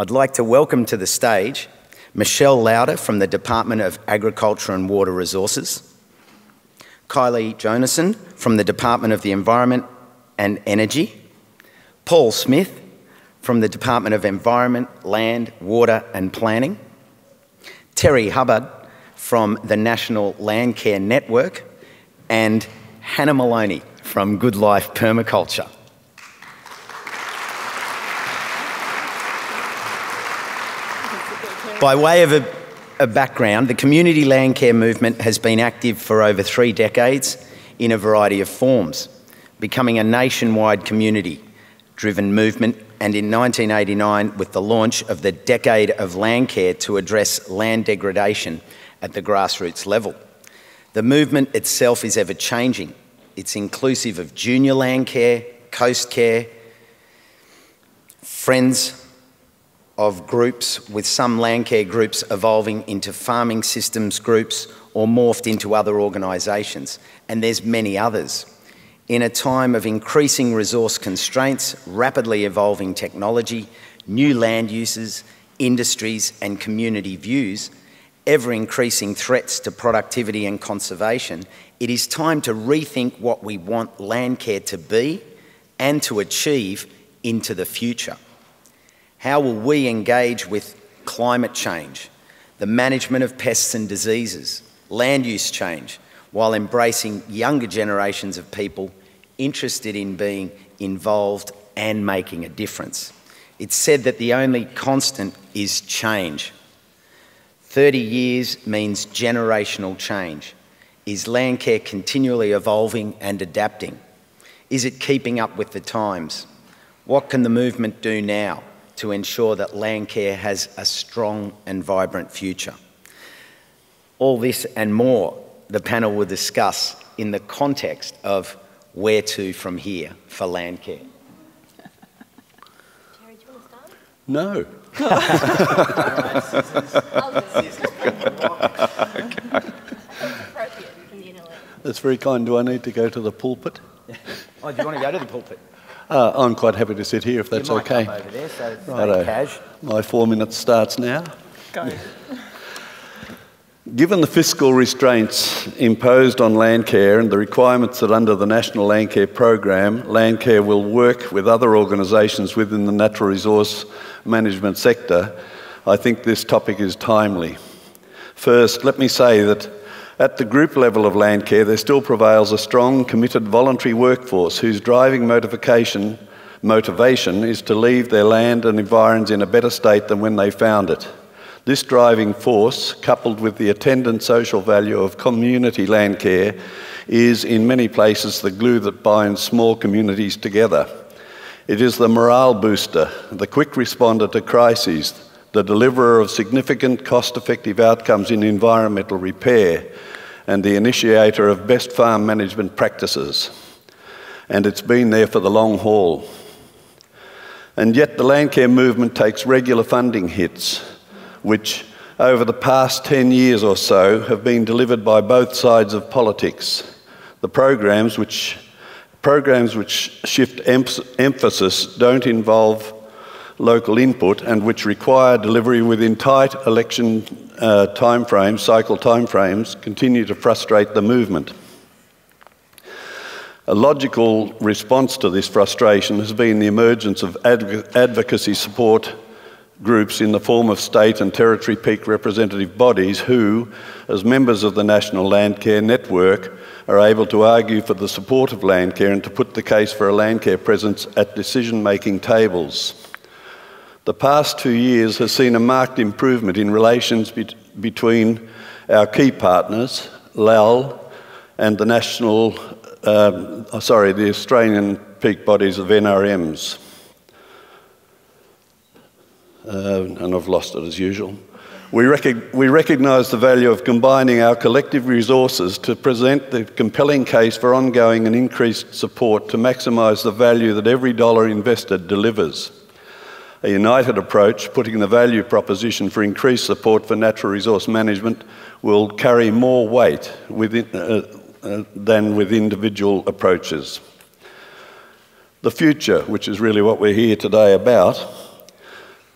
I'd like to welcome to the stage Michelle Lauder from the Department of Agriculture and Water Resources, Kylie Jonason from the Department of the Environment and Energy, Paul Smith from the Department of Environment, Land, Water and Planning, Terry Hubbard from the National Landcare Network, and Hannah Maloney from Good Life Permaculture. By way of a, a, background, the community land care movement has been active for over three decades in a variety of forms, becoming a nationwide community driven movement and in 1989 with the launch of the Decade of Land Care to address land degradation at the grassroots level. The movement itself is ever changing. It's inclusive of junior land care, coast care, friends of groups, with some land care groups evolving into farming systems groups or morphed into other organisations, and there's many others. In a time of increasing resource constraints, rapidly evolving technology, new land uses, industries and community views, ever increasing threats to productivity and conservation, it is time to rethink what we want land care to be and to achieve into the future. How will we engage with climate change, the management of pests and diseases, land use change, while embracing younger generations of people interested in being involved and making a difference? It's said that the only constant is change. 30 years means generational change. Is Landcare continually evolving and adapting? Is it keeping up with the times? What can the movement do now? To ensure that Landcare has a strong and vibrant future. All this and more the panel will discuss in the context of where to from here for Landcare. Terry, do you want to start? No. That's very kind. Do I need to go to the pulpit? oh, do you want to go to the pulpit? Uh, I'm quite happy to sit here if that's okay. over there, so Righto. My four minutes starts now. Go. Given the fiscal restraints imposed on Landcare and the requirements that under the National Landcare Program, Landcare will work with other organisations within the natural resource management sector, I think this topic is timely. First, let me say that at the group level of Landcare, there still prevails a strong, committed voluntary workforce whose driving motivation, motivation is to leave their land and environs in a better state than when they found it. This driving force, coupled with the attendant social value of community land care, is in many places the glue that binds small communities together. It is the morale booster, the quick responder to crises, the deliverer of significant cost effective outcomes in environmental repair, and the initiator of best farm management practices. And it's been there for the long haul. And yet, the Landcare movement takes regular funding hits, which over the past 10 years or so have been delivered by both sides of politics. The programs which, programs which shift emphasis don't involve local input and which require delivery within tight election uh, timeframes, cycle timeframes, continue to frustrate the movement. A logical response to this frustration has been the emergence of adv advocacy support groups in the form of state and territory peak representative bodies who, as members of the National Landcare Network, are able to argue for the support of landcare and to put the case for a landcare presence at decision making tables. The past two years has seen a marked improvement in relations be between our key partners, LAL, and the national, um, oh, sorry, the Australian peak bodies of NRMs. Uh, and I've lost it as usual. We, rec we recognise the value of combining our collective resources to present the compelling case for ongoing and increased support to maximise the value that every dollar invested delivers. A united approach, putting the value proposition for increased support for natural resource management, will carry more weight within, uh, uh, than with individual approaches. The future, which is really what we're here today about,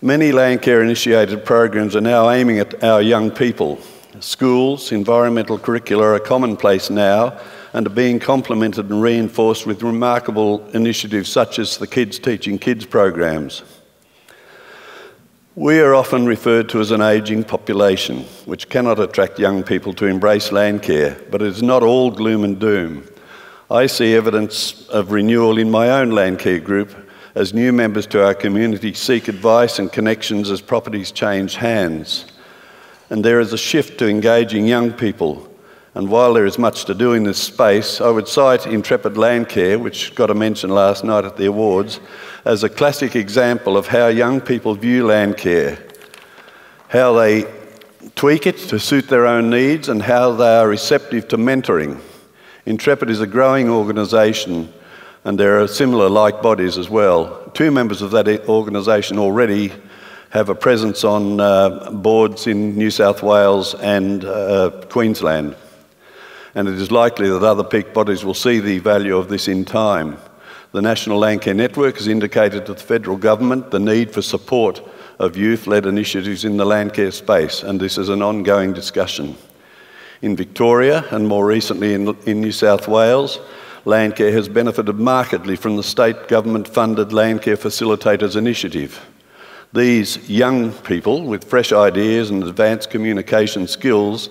Many Landcare initiated programs are now aiming at our young people. Schools, environmental curricula are commonplace now and are being complemented and reinforced with remarkable initiatives such as the Kids Teaching Kids programs. We are often referred to as an ageing population, which cannot attract young people to embrace Landcare, but it is not all gloom and doom. I see evidence of renewal in my own Landcare group as new members to our community seek advice and connections as properties change hands. And there is a shift to engaging young people. And while there is much to do in this space, I would cite Intrepid Landcare, which got a mention last night at the awards, as a classic example of how young people view Landcare, how they tweak it to suit their own needs, and how they are receptive to mentoring. Intrepid is a growing organisation and there are similar like bodies as well. Two members of that organisation already have a presence on uh, boards in New South Wales and uh, Queensland. And it is likely that other peak bodies will see the value of this in time. The National Landcare Network has indicated to the federal government the need for support of youth led initiatives in the landcare space, and this is an ongoing discussion. In Victoria and more recently in, in New South Wales, Landcare has benefited markedly from the state government funded Landcare Facilitators Initiative. These young people with fresh ideas and advanced communication skills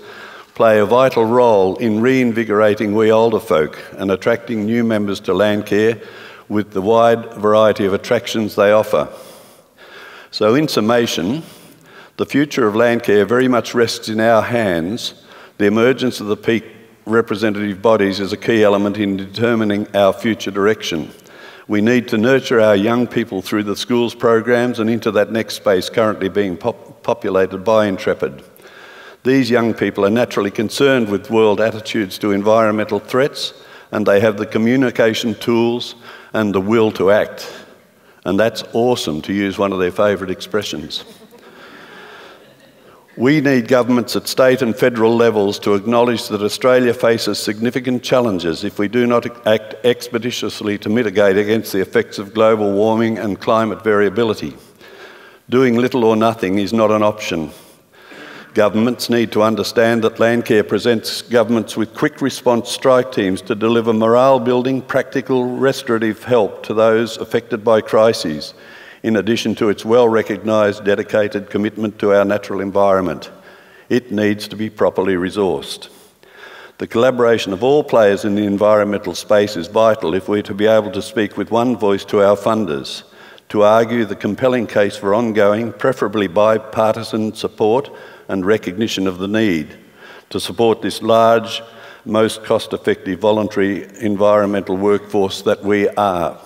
play a vital role in reinvigorating we older folk and attracting new members to Landcare with the wide variety of attractions they offer. So, in summation, the future of Landcare very much rests in our hands. The emergence of the peak representative bodies is a key element in determining our future direction. We need to nurture our young people through the schools programs and into that next space currently being pop populated by Intrepid. These young people are naturally concerned with world attitudes to environmental threats and they have the communication tools and the will to act. And that's awesome to use one of their favourite expressions. We need governments at state and federal levels to acknowledge that Australia faces significant challenges if we do not act expeditiously to mitigate against the effects of global warming and climate variability. Doing little or nothing is not an option. Governments need to understand that Landcare presents governments with quick response strike teams to deliver morale building, practical, restorative help to those affected by crises in addition to its well recognised dedicated commitment to our natural environment. It needs to be properly resourced. The collaboration of all players in the environmental space is vital if we're to be able to speak with one voice to our funders, to argue the compelling case for ongoing, preferably bipartisan support and recognition of the need to support this large, most cost effective voluntary environmental workforce that we are.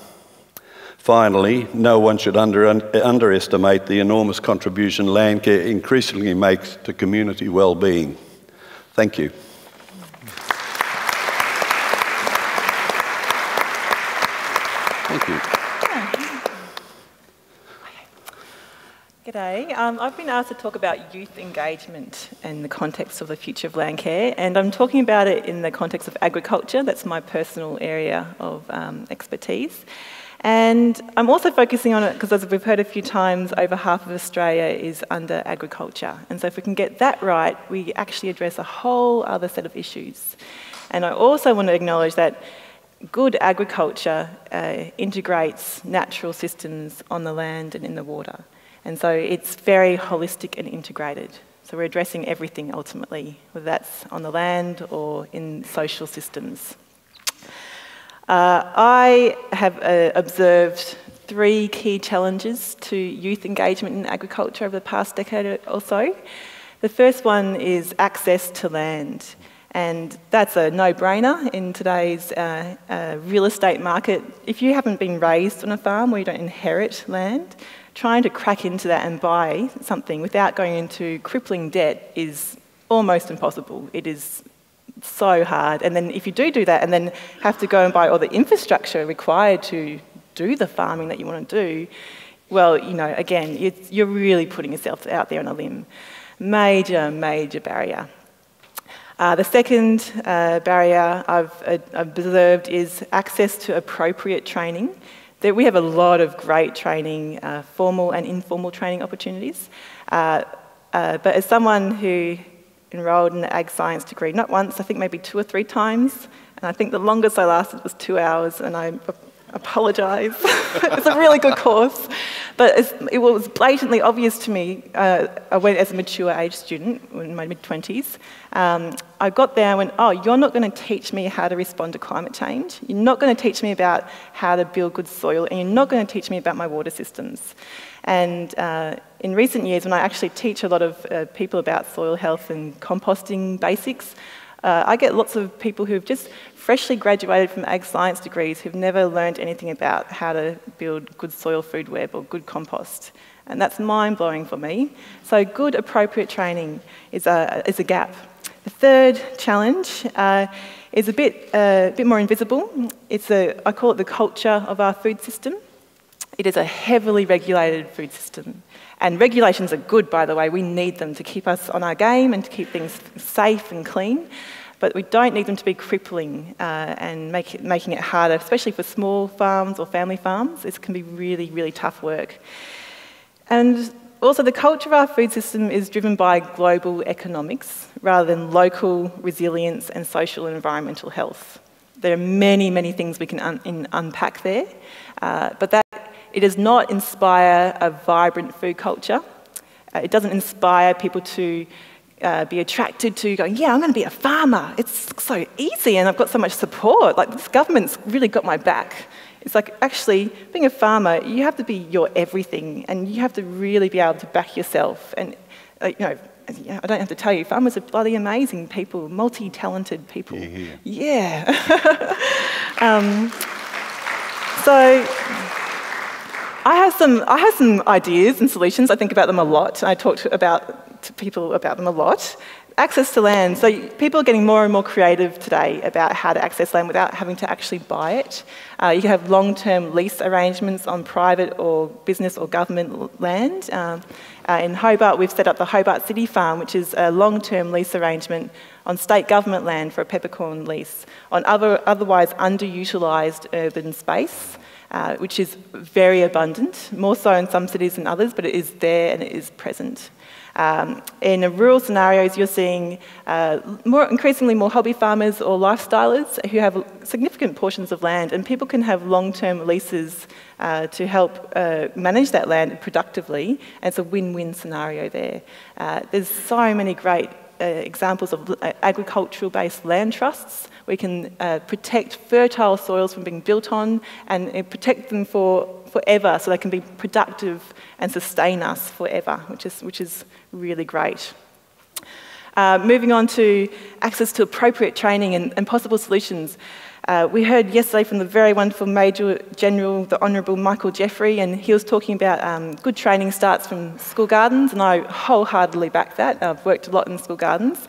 Finally, no one should under, underestimate the enormous contribution Landcare increasingly makes to community well-being. Thank you. Thank you. G'day. Um, I've been asked to talk about youth engagement in the context of the future of Landcare, and I'm talking about it in the context of agriculture. That's my personal area of um, expertise. And I'm also focusing on it because, as we've heard a few times, over half of Australia is under agriculture. And so, if we can get that right, we actually address a whole other set of issues. And I also want to acknowledge that good agriculture uh, integrates natural systems on the land and in the water. And so, it's very holistic and integrated. So, we're addressing everything ultimately, whether that's on the land or in social systems. Uh, I have uh, observed three key challenges to youth engagement in agriculture over the past decade or so. The first one is access to land. And that's a no brainer in today's uh, uh, real estate market. If you haven't been raised on a farm where you don't inherit land, trying to crack into that and buy something without going into crippling debt is almost impossible. It is so hard. And then if you do do that and then have to go and buy all the infrastructure required to do the farming that you want to do, well, you know, again, you're really putting yourself out there on a limb. Major, major barrier. Uh, the second uh, barrier I've uh, observed is access to appropriate training. There, we have a lot of great training, uh, formal and informal training opportunities. Uh, uh, but as someone who enrolled in the ag science degree, not once, I think maybe two or three times, and I think the longest I lasted was two hours, and I apologise. it's a really good course. But it was blatantly obvious to me, uh, I went as a mature age student in my mid 20s. Um, I got there and went, Oh, you're not going to teach me how to respond to climate change. You're not going to teach me about how to build good soil, and you're not going to teach me about my water systems. And uh, in recent years, when I actually teach a lot of uh, people about soil health and composting basics, uh, I get lots of people who've just freshly graduated from ag science degrees who've never learned anything about how to build good soil food web or good compost. And that's mind blowing for me. So, good, appropriate training is a, is a gap. The third challenge uh, is a bit, uh, bit more invisible. It's a, I call it the culture of our food system. It is a heavily regulated food system. And regulations are good, by the way. We need them to keep us on our game and to keep things safe and clean but we don't need them to be crippling uh, and make it, making it harder, especially for small farms or family farms. This can be really, really tough work. And also, the culture of our food system is driven by global economics rather than local resilience and social and environmental health. There are many, many things we can un unpack there, uh, but that it does not inspire a vibrant food culture. Uh, it doesn't inspire people to uh, be attracted to going, yeah, I'm going to be a farmer. It's so easy and I've got so much support. Like, this government's really got my back. It's like, actually, being a farmer, you have to be your everything and you have to really be able to back yourself. And, uh, you know, I don't have to tell you, farmers are bloody amazing people, multi talented people. Yeah. yeah. um, so, I have, some, I have some ideas and solutions. I think about them a lot. I talked about people about them a lot. Access to land. So people are getting more and more creative today about how to access land without having to actually buy it. Uh, you can have long-term lease arrangements on private or business or government land. Um, uh, in Hobart, we've set up the Hobart City Farm, which is a long-term lease arrangement on state government land for a peppercorn lease, on other, otherwise underutilised urban space. Uh, which is very abundant, more so in some cities than others, but it is there and it is present. Um, in rural scenarios, you're seeing uh, more, increasingly more hobby farmers or lifestylers who have significant portions of land, and people can have long-term leases uh, to help uh, manage that land productively. And it's a win-win scenario there. Uh, there's so many great uh, examples of uh, agricultural-based land trusts. We can protect fertile soils from being built on and protect them for forever so they can be productive and sustain us forever, which is, which is really great. Uh, moving on to access to appropriate training and, and possible solutions. Uh, we heard yesterday from the very wonderful Major General, the Honourable Michael Jeffery, and he was talking about um, good training starts from school gardens, and I wholeheartedly back that. I've worked a lot in school gardens.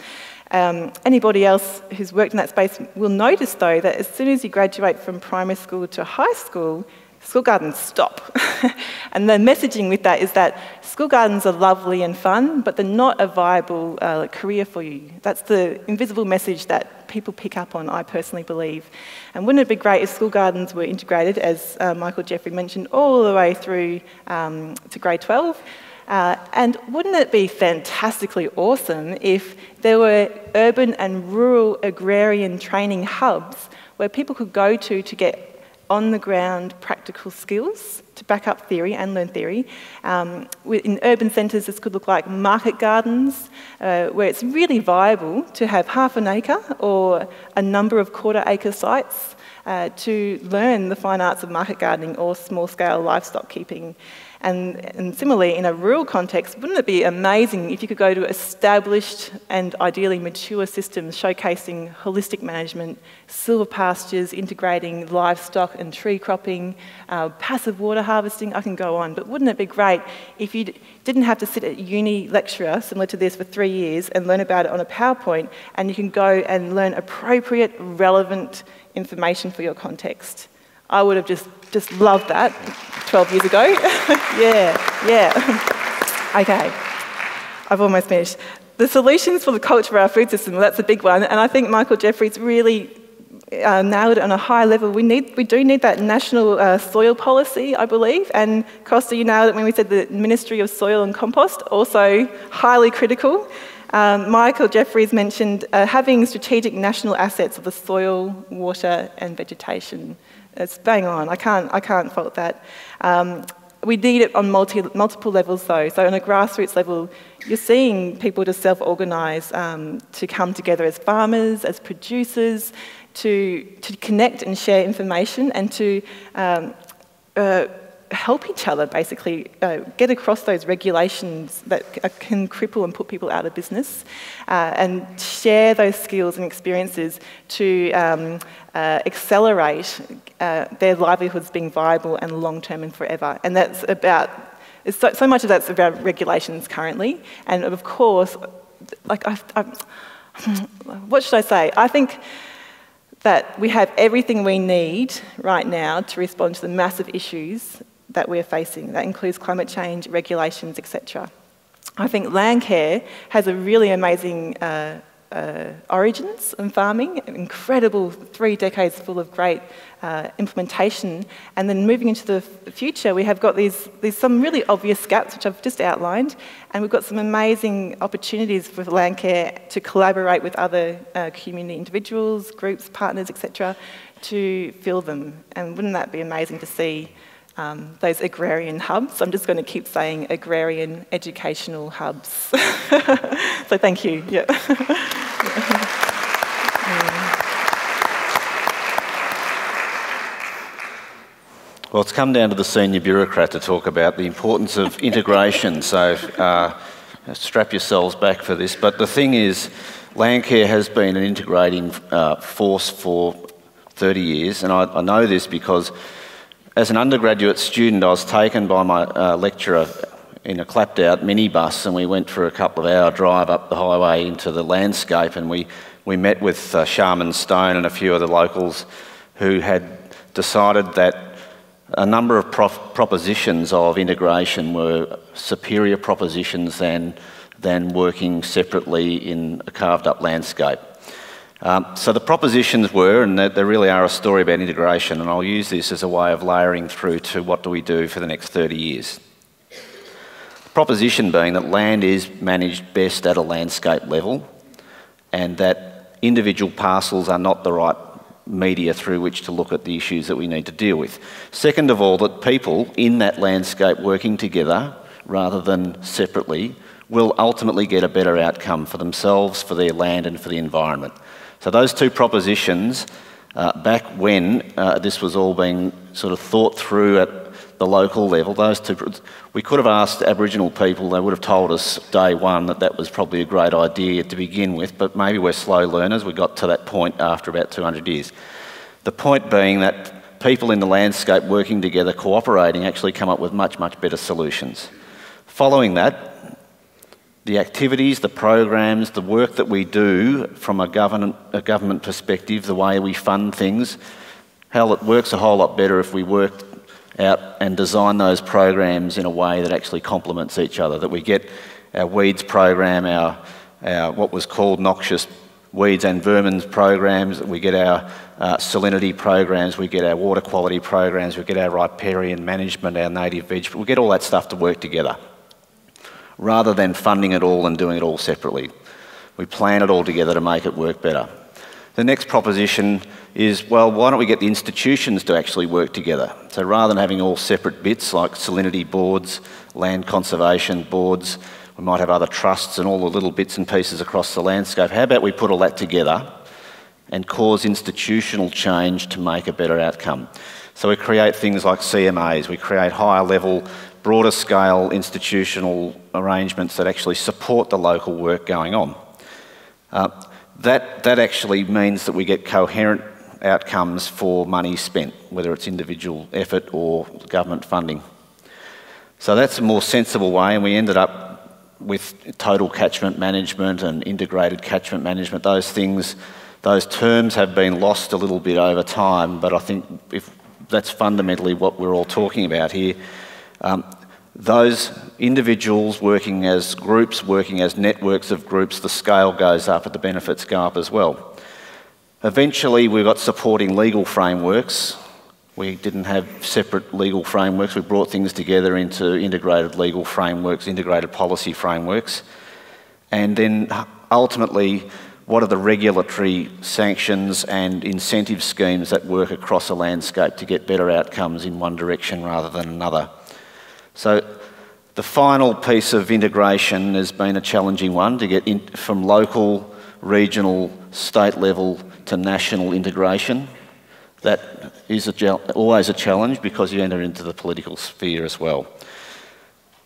Um, anybody else who's worked in that space will notice, though, that as soon as you graduate from primary school to high school, school gardens stop. and the messaging with that is that school gardens are lovely and fun, but they're not a viable uh, career for you. That's the invisible message that people pick up on, I personally believe. And wouldn't it be great if school gardens were integrated, as uh, Michael Jeffery mentioned, all the way through um, to grade 12? Uh, and wouldn't it be fantastically awesome if there were urban and rural agrarian training hubs where people could go to to get on the ground practical skills to back up theory and learn theory. Um, in urban centres, this could look like market gardens, uh, where it's really viable to have half an acre or a number of quarter acre sites uh, to learn the fine arts of market gardening or small scale livestock keeping. And, and, similarly, in a rural context, wouldn't it be amazing if you could go to established and ideally mature systems showcasing holistic management, silvopastures, integrating livestock and tree cropping, uh, passive water harvesting? I can go on. But wouldn't it be great if you didn't have to sit at uni lecturer similar to this for three years and learn about it on a PowerPoint, and you can go and learn appropriate, relevant information for your context? I would have just, just loved that 12 years ago. yeah, yeah. okay, I've almost finished. The solutions for the culture of our food system, well, that's a big one. And I think Michael Jeffery's really uh, nailed it on a high level. We, need, we do need that national uh, soil policy, I believe. And Costa, you nailed it when we said the Ministry of Soil and Compost, also highly critical. Um, Michael Jeffery's mentioned uh, having strategic national assets of the soil, water, and vegetation. It's bang on. I can't, I can't fault that. Um, we need it on multi, multiple levels, though. So, on a grassroots level, you're seeing people to self organise, um, to come together as farmers, as producers, to, to connect and share information and to um, uh, help each other basically uh, get across those regulations that can cripple and put people out of business uh, and share those skills and experiences to um, uh, accelerate uh, their livelihoods being viable and long term and forever. And that's about, so, so, much of that's about regulations currently. And of course, like, I, I, what should I say? I think that we have everything we need right now to respond to the massive issues that we're facing. That includes climate change, regulations, etc. I think Landcare has a really amazing uh, uh, origins in farming, incredible three decades full of great uh, implementation. And then moving into the future, we have got these, these some really obvious gaps, which I've just outlined, and we've got some amazing opportunities for Landcare to collaborate with other uh, community individuals, groups, partners, etc., to fill them. And wouldn't that be amazing to see um, those agrarian hubs. I'm just going to keep saying agrarian educational hubs. so thank you. Yeah. Well, it's come down to the senior bureaucrat to talk about the importance of integration, so uh, strap yourselves back for this. But the thing is, Landcare has been an integrating uh, force for 30 years, and I, I know this because as an undergraduate student, I was taken by my uh, lecturer in a clapped out minibus and we went for a couple of hour drive up the highway into the landscape and we, we met with uh, Sharman Stone and a few of the locals who had decided that a number of propositions of integration were superior propositions than, than working separately in a carved up landscape. Um, so the propositions were, and they, really are a story about integration, and I'll use this as a way of layering through to what do we do for the next 30 years. The proposition being that land is managed best at a landscape level, and that individual parcels are not the right media through which to look at the issues that we need to deal with. Second of all, that people in that landscape working together rather than separately will ultimately get a better outcome for themselves, for their land, and for the environment. So those two propositions, uh, back when uh, this was all being sort of thought through at the local level, those two, we could have asked Aboriginal people, they would have told us day one that that was probably a great idea to begin with, but maybe we're slow learners. We got to that point after about 200 years. The point being that people in the landscape working together, cooperating, actually come up with much, much better solutions. Following that, the activities, the programs, the work that we do from a government, a government perspective, the way we fund things, hell, it works a whole lot better if we work out and design those programs in a way that actually complements each other, that we get our weeds program, our, our what was called noxious weeds and vermin programs, we get our uh, salinity programs, we get our water quality programs, we get our riparian management, our native veg, we get all that stuff to work together rather than funding it all and doing it all separately. We plan it all together to make it work better. The next proposition is well, why don't we get the institutions to actually work together? So rather than having all separate bits like salinity boards, land conservation boards, we might have other trusts and all the little bits and pieces across the landscape. How about we put all that together and cause institutional change to make a better outcome? So we create things like CMAs, we create higher level broader scale institutional arrangements that actually support the local work going on. Uh, that, that actually means that we get coherent outcomes for money spent, whether it's individual effort or government funding. So that's a more sensible way, and we ended up with total catchment management and integrated catchment management. Those things, those terms have been lost a little bit over time, but I think if that's fundamentally what we're all talking about here. Um, those individuals working as groups, working as networks of groups, the scale goes up and the benefits go up as well. Eventually, we got supporting legal frameworks. We didn't have separate legal frameworks. We brought things together into integrated legal frameworks, integrated policy frameworks. And then ultimately, what are the regulatory sanctions and incentive schemes that work across a landscape to get better outcomes in one direction rather than another? So the final piece of integration has been a challenging one to get in, from local, regional, state level to national integration. That is a, always a challenge because you enter into the political sphere as well.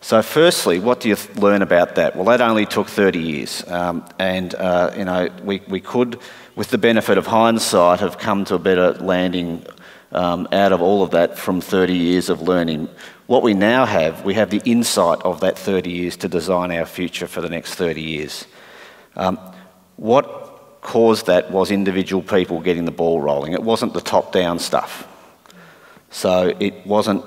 So, firstly, what do you learn about that? Well, that only took 30 years, um, and uh, you know we, we could, with the benefit of hindsight, have come to a better landing um, out of all of that from 30 years of learning. What we now have, we have the insight of that 30 years to design our future for the next 30 years. Um, what caused that was individual people getting the ball rolling. It wasn't the top-down stuff. So it wasn't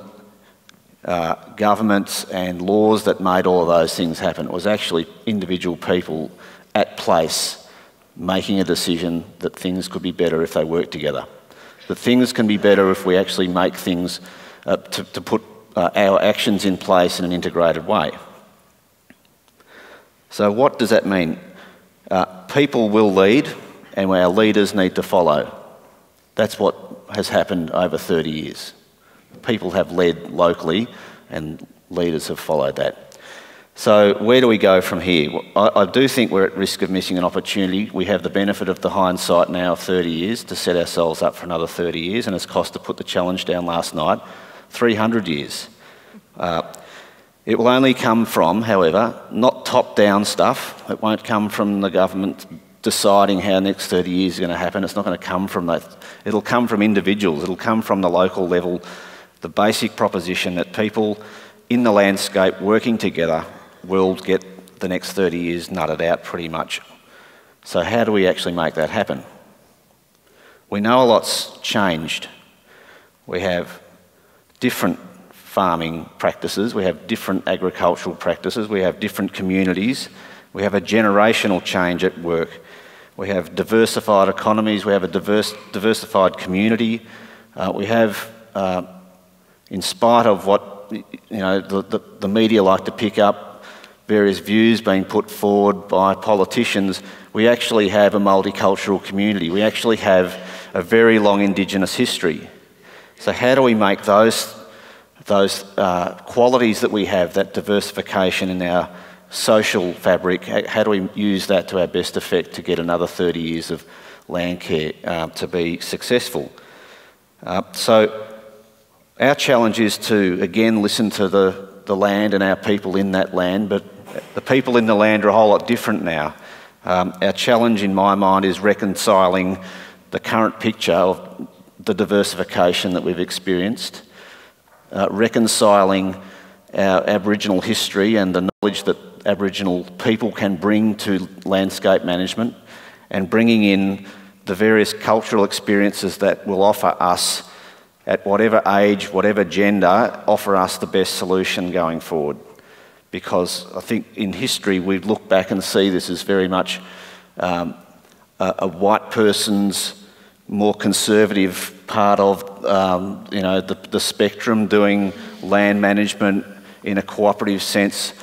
uh, governments and laws that made all of those things happen. It was actually individual people at place making a decision that things could be better if they worked together. That things can be better if we actually make things uh, to, to, put uh, our actions in place in an integrated way. So, what does that mean? Uh, people will lead, and our leaders need to follow. That's what has happened over 30 years people have led locally and leaders have followed that. So, where do we go from here? I, I, do think we're at risk of missing an opportunity. We have the benefit of the hindsight now of 30 years to set ourselves up for another 30 years, and it's cost to put the challenge down last night 300 years. Uh, it will only come from, however, not top down stuff. It won't come from the government deciding how the next 30 years is going to happen. It's not going to come from that. It'll come from individuals, it'll come from the local level the basic proposition that people in the landscape working together will get the next 30 years nutted out pretty much. So, how do we actually make that happen? We know a lot's changed. We have different farming practices, we have different agricultural practices, we have different communities, we have a generational change at work, we have diversified economies, we have a diverse, diversified community, uh, we have uh, in spite of what you know, the, the, the media like to pick up, various views being put forward by politicians, we actually have a multicultural community. We actually have a very long Indigenous history. So, how do we make those, those uh, qualities that we have, that diversification in our social fabric, how do we use that to our best effect to get another 30 years of land care uh, to be successful? Uh, so, our challenge is to, again, listen to the, the land and our people in that land, but the people in the land are a whole lot different now. Um, our challenge, in my mind, is reconciling the current picture of the diversification that we've experienced, uh, reconciling our Aboriginal history and the knowledge that Aboriginal people can bring to landscape management, and bringing in the various cultural experiences that will offer us at whatever age, whatever gender, offer us the best solution going forward. Because I think in history we look back and see this as very much um, a, a, white person's more conservative part of um, you know the, the spectrum, doing land management in a cooperative sense.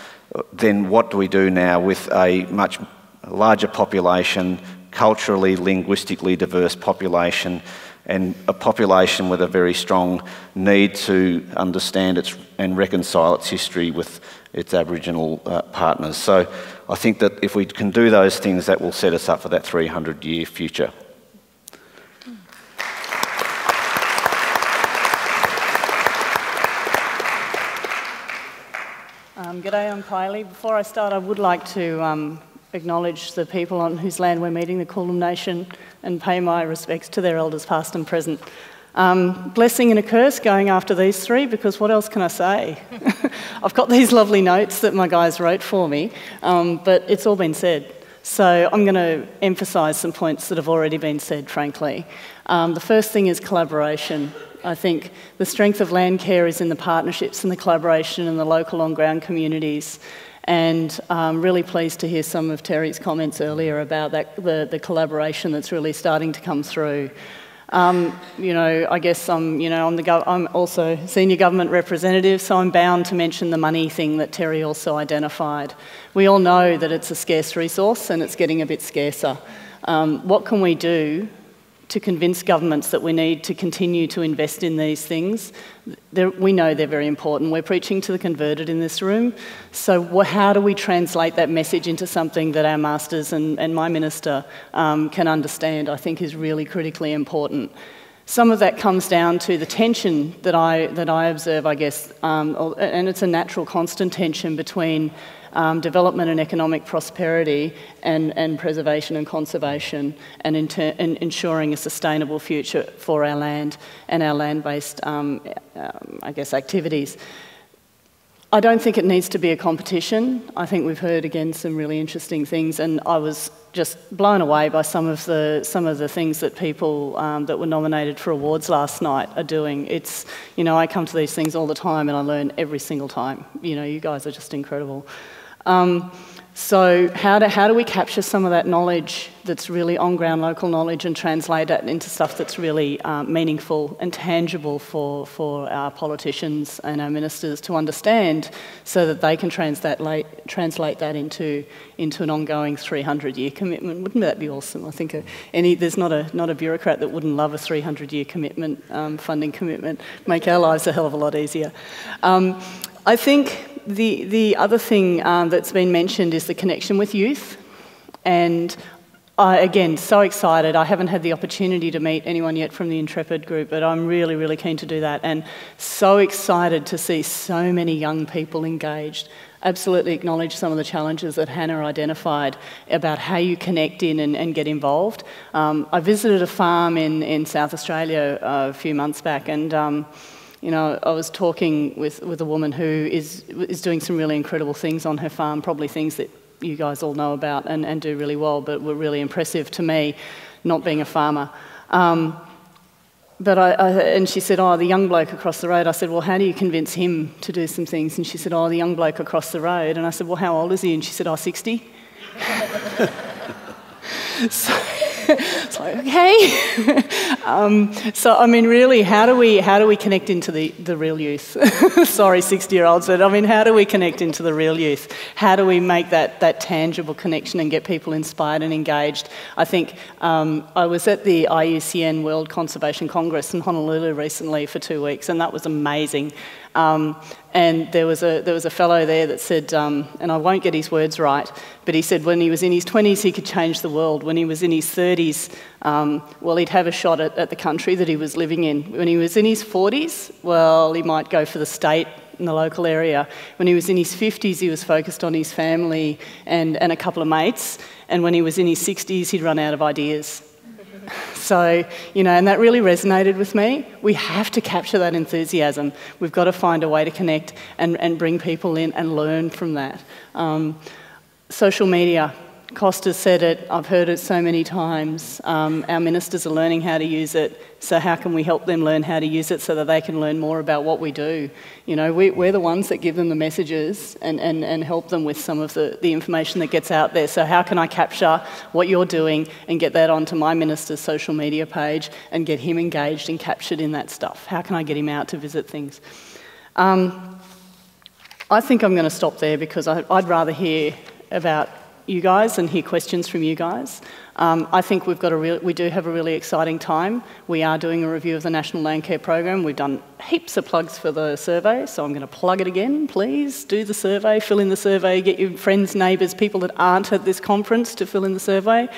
Then what do we do now with a much larger population, culturally, linguistically diverse population? and a population with a very strong need to understand its, and reconcile its history with its Aboriginal uh, partners. So I think that if we can do those things, that will set us up for that 300 year future. Um, g'day, I'm Kylie. Before I start, I would like to um, acknowledge the people on whose land we're meeting, the Kulin Nation, and pay my respects to their elders, past and present. Um, blessing and a curse going after these three, because what else can I say? I've got these lovely notes that my guys wrote for me, um, but it's all been said. So I'm going to emphasise some points that have already been said, frankly. Um, the first thing is collaboration. I think the strength of Landcare is in the partnerships and the collaboration and the local on ground communities And I'm really pleased to hear some of Terry's comments earlier about that, the, the collaboration that's really starting to come through. Um, you know, I guess I'm, you know, I'm, the I'm also senior government representative, so I'm bound to mention the money thing that Terry also identified. We all know that it's a scarce resource and it's getting a bit scarcer. Um, what can we do to convince governments that we need to continue to invest in these things. They're, we know they're very important. We're preaching to the converted in this room. So, how do we translate that message into something that our masters and, and my minister um, can understand? I think is really critically important. Some of that comes down to the tension that I, that I observe, I guess, um, and it's a natural constant tension between um, development and economic prosperity and, and preservation and conservation and, and, ensuring a sustainable future for our land and our land-based, um, um, I guess, activities. I don't think it needs to be a competition. I think we've heard again some really interesting things, and I was just blown away by some of the some of the things that people um, that were nominated for awards last night are doing. It's you know I come to these things all the time, and I learn every single time. You know, you guys are just incredible. Um, so, how do, how do we capture some of that knowledge that's really on ground local knowledge and translate that into stuff that's really uh, meaningful and tangible for, for our politicians and our ministers to understand so that they can translate, translate that into, into an ongoing 300 year commitment? Wouldn't that be awesome? I think a, any, there's not a, not a bureaucrat that wouldn't love a 300 year commitment, um, funding commitment, make our lives a hell of a lot easier. Um, I think the, the other thing um, that's been mentioned is the connection with youth. And I, again, so excited. I haven't had the opportunity to meet anyone yet from the Intrepid group, but I'm really, really keen to do that. And so excited to see so many young people engaged. Absolutely acknowledge some of the challenges that Hannah identified about how you connect in and, and get involved. Um, I visited a farm in, in South Australia uh, a few months back, and um, you know, I was talking with, with a woman who is, is doing some really incredible things on her farm, probably things that you guys all know about and, and do really well, but were really impressive to me, not being a farmer. Um, but I, I, and she said, Oh, the young bloke across the road. I said, Well, how do you convince him to do some things? And she said, Oh, the young bloke across the road. And I said, Well, how old is he? And she said, Oh, 60. so, it's like, okay. um, so, I mean, really, how do we, how do we connect into the, the real youth? Sorry, 60 year olds, but I mean, how do we connect into the real youth? How do we make that, that tangible connection and get people inspired and engaged? I think um, I was at the IUCN World Conservation Congress in Honolulu recently for two weeks, and that was amazing. Um, and there was, a, there was a fellow there that said, um, and I won't get his words right, but he said when he was in his 20s, he could change the world. When he was in his 30s, um, well, he'd have a shot at, at the country that he was living in. When he was in his 40s, well, he might go for the state in the local area. When he was in his 50s, he was focused on his family and, and a couple of mates. And when he was in his 60s, he'd run out of ideas. So, you know, and that really resonated with me. We have to capture that enthusiasm. We've got to find a way to connect and, and bring people in and learn from that. Um, social media, Costa's said it, I've heard it so many times. Um, our ministers are learning how to use it, so how can we help them learn how to use it so that they can learn more about what we do? You know, we, are the ones that give them the messages and, and, and help them with some of the, the information that gets out there. So, how can I capture what you're doing and get that onto my minister's social media page and get him engaged and captured in that stuff? How can I get him out to visit things? Um, I think I'm going to stop there because I, I'd rather hear about you guys and hear questions from you guys. Um, I think we've got a real, we do have a really exciting time. We are doing a review of the National Landcare Program. We've done heaps of plugs for the survey, so I'm going to plug it again. Please do the survey, fill in the survey, get your friends, neighbours, people that aren't at this conference to fill in the survey.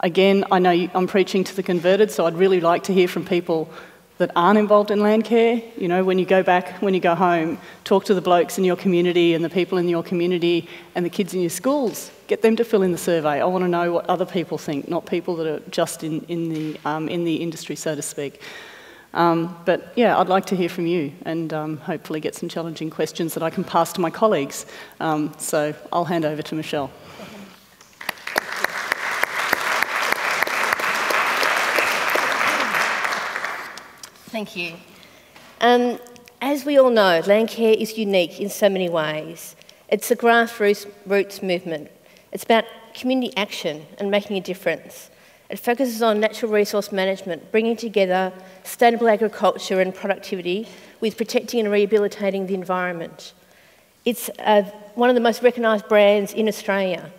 Again, I know I'm preaching to the converted, so I'd really like to hear from people that aren't involved in land care. You know, when you go back, when you go home, talk to the blokes in your community and the people in your community and the kids in your schools. Get them to fill in the survey. I want to know what other people think, not people that are just in, in, the, um, in the industry, so to speak. Um, but yeah, I'd like to hear from you and um, hopefully get some challenging questions that I can pass to my colleagues. Um, so I'll hand over to Michelle. Thank you. Um, as we all know, Landcare is unique in so many ways. It's a grassroots movement. It's about community action and making a difference. It focuses on natural resource management, bringing together sustainable agriculture and productivity with protecting and rehabilitating the environment. It's uh, one of the most recognised brands in Australia.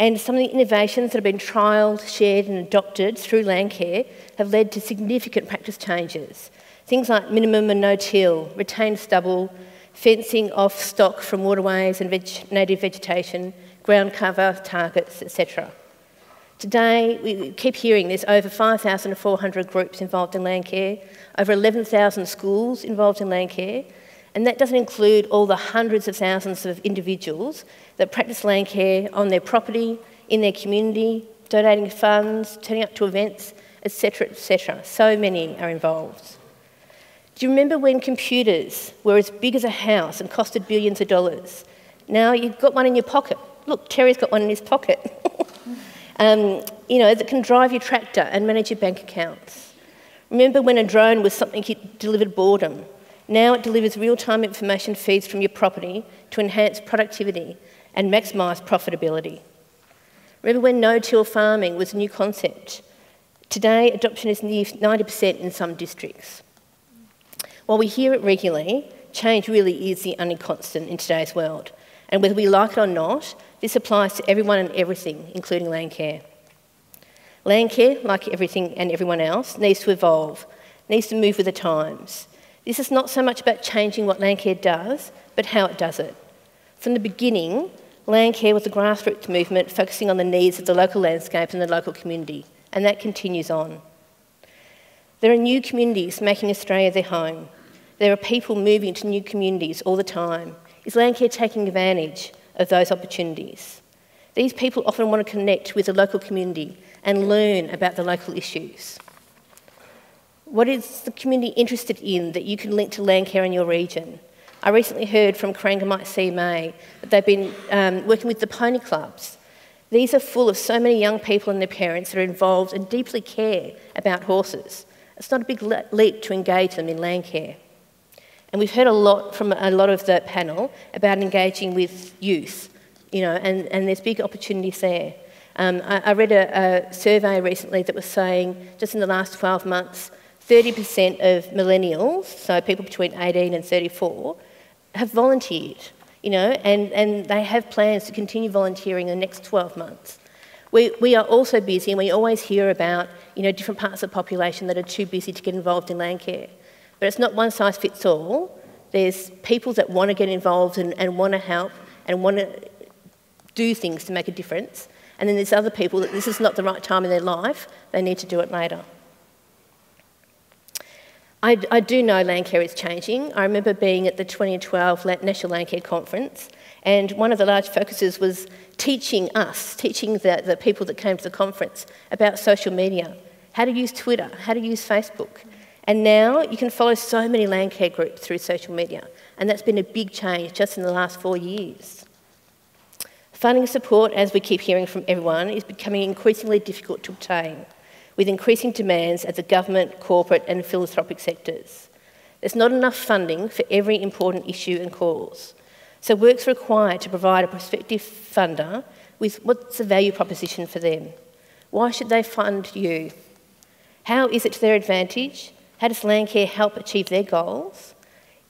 And some of the innovations that have been trialled, shared, and adopted through Landcare have led to significant practice changes. Things like minimum and no till, retained stubble, fencing off stock from waterways and veg native vegetation, ground cover targets, etc. Today, we keep hearing there's over 5,400 groups involved in land care, over 11,000 schools involved in land care, and that doesn't include all the hundreds of thousands of individuals that practice land care on their property, in their community, donating funds, turning up to events, etc., etc. So many are involved. Do you remember when computers were as big as a house and costed billions of dollars? Now you've got one in your pocket. Look, Terry's got one in his pocket. um, you know, that can drive your tractor and manage your bank accounts. Remember when a drone was something that delivered boredom? Now it delivers real-time information feeds from your property to enhance productivity and maximise profitability. Remember when no-till farming was a new concept? Today, adoption is near 90% in some districts. While we hear it regularly, change really is the only constant in today's world. And whether we like it or not, this applies to everyone and everything, including land care. Land care, like everything and everyone else, needs to evolve, needs to move with the times. This is not so much about changing what land care does, but how it does it. From the beginning, land care was a grassroots movement focusing on the needs of the local landscape and the local community, and that continues on. There are new communities making Australia their home. There are people moving to new communities all the time. Is Landcare taking advantage of those opportunities? These people often want to connect with the local community and learn about the local issues. What is the community interested in that you can link to Landcare in your region? I recently heard from Corangamite CMA that they've been um, working with the pony clubs. These are full of so many young people and their parents that are involved and deeply care about horses. It's not a big leap to engage them in land care. And we've heard a lot from a lot of the panel about engaging with youth, you know, and, and there's big opportunities there. Um, I, I, read a, a, survey recently that was saying just in the last 12 months, 30% of millennials, so people between 18 and 34, have volunteered, you know, and, and they have plans to continue volunteering in the next 12 months. We, we are also busy, and we always hear about, you know, different parts of the population that are too busy to get involved in land care. But it's not one size fits all. There's people that want to get involved and, and want to help and want to do things to make a difference. And then there's other people that this is not the right time in their life, they need to do it later. I, I do know Landcare is changing. I remember being at the 2012 National Landcare Conference, and one of the large focuses was teaching us, teaching the, the people that came to the conference about social media, how to use Twitter, how to use Facebook. And now you can follow so many Landcare groups through social media, and that's been a big change just in the last four years. Funding support, as we keep hearing from everyone, is becoming increasingly difficult to obtain with increasing demands at the government, corporate and philanthropic sectors. There's not enough funding for every important issue and cause. So work's required to provide a prospective funder with what's the value proposition for them? Why should they fund you? How is it to their advantage? How does Landcare help achieve their goals?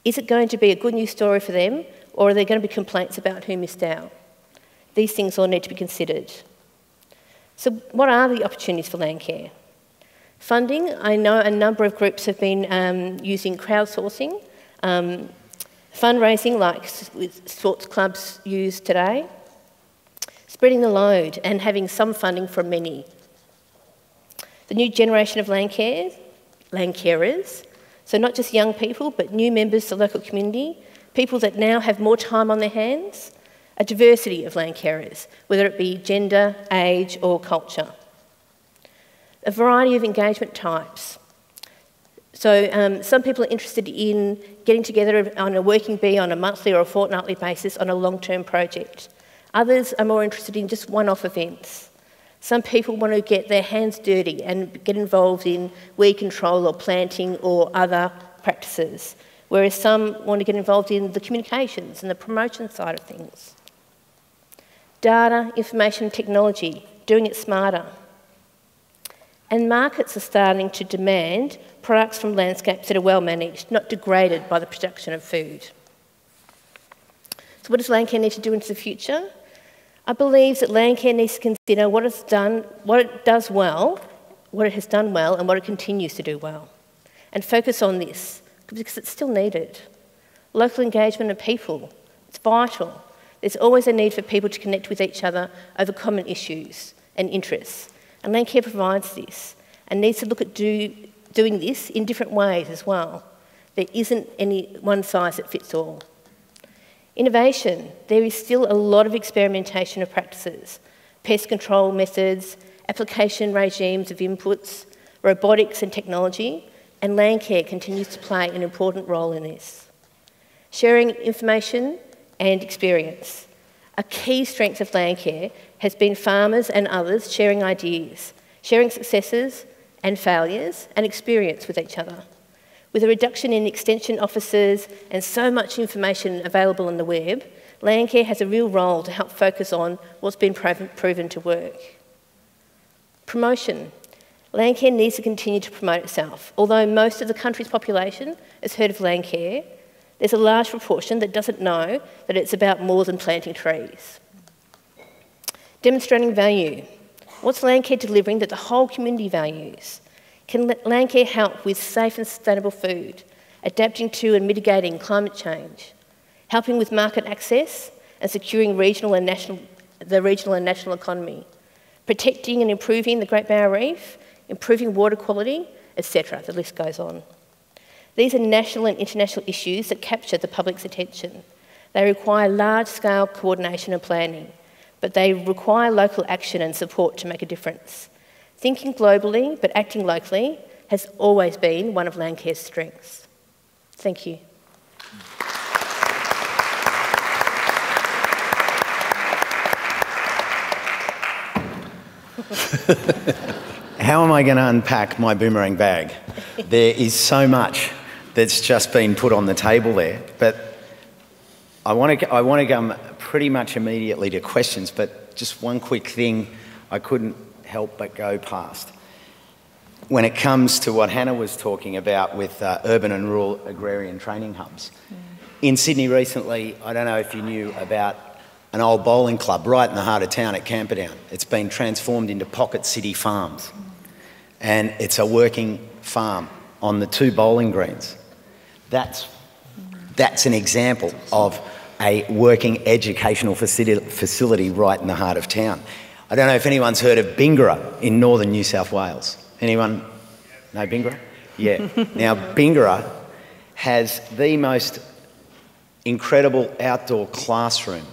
Is it going to be a good news story for them, or are there going to be complaints about who missed out? These things all need to be considered. So, what are the opportunities for Landcare? Funding, I know a number of groups have been um, using crowdsourcing, um, fundraising like sports clubs use today, spreading the load and having some funding from many. The new generation of land, care, land carers, so not just young people, but new members to the local community, people that now have more time on their hands, a diversity of land carers, whether it be gender, age, or culture a variety of engagement types. So um, some people are interested in getting together on a working bee on a monthly or a fortnightly basis on a long-term project. Others are more interested in just one-off events. Some people want to get their hands dirty and get involved in weed control or planting or other practices. whereas some want to get involved in the communications and the promotion side of things. Data, information, technology, doing it smarter. And markets are starting to demand products from landscapes that are well managed, not degraded by the production of food. So, what does Landcare need to do into the future? I believe that Landcare needs to consider what it's done, what it does well, what it has done well, and what it continues to do well, and focus on this because it's still needed. Local engagement of people, it's vital. There's always a need for people to connect with each other over common issues and interests. And Landcare provides this and needs to look at do, doing this in different ways as well. There isn't any one size that fits all. Innovation, there is still a lot of experimentation of practices, pest control methods, application regimes of inputs, robotics and technology, and Landcare continues to play an important role in this. Sharing information and experience. A key strength of Landcare has been farmers and others sharing ideas, sharing successes and failures and experience with each other. With a reduction in extension offices and so much information available on the web, Landcare has a real role to help focus on what's been proven, proven to work. Promotion. Landcare needs to continue to promote itself. Although most of the country's population has heard of Landcare, there's a large proportion that doesn't know that it's about more than planting trees. Demonstrating value. What's Landcare delivering that the whole community values? Can Landcare help with safe and sustainable food, adapting to and mitigating climate change, helping with market access and securing regional and national, the regional and national economy, protecting and improving the Great Barrier Reef, improving water quality, etc. The list goes on. These are national and international issues that capture the public's attention. They require large-scale coordination and planning, but they require local action and support to make a difference. Thinking globally but acting locally has always been one of Landcare's strengths. Thank you. How am I going to unpack my boomerang bag? there is so much that's just been put on the table there, but I want to I want to come pretty much immediately to questions, but just one quick thing I couldn't help but go past. When it comes to what Hannah was talking about with uh, urban and rural agrarian training hubs, mm. in Sydney recently, I don't know if you knew about an old bowling club right in the heart of town at Camperdown. It's been transformed into Pocket City Farms, and it's a working farm on the two bowling greens. That's, that's an example of a working educational facility right in the heart of town. I don't know if anyone's heard of Bingara in northern New South Wales. Anyone know Bingara? Yeah. now, Bingara has the most incredible outdoor classroom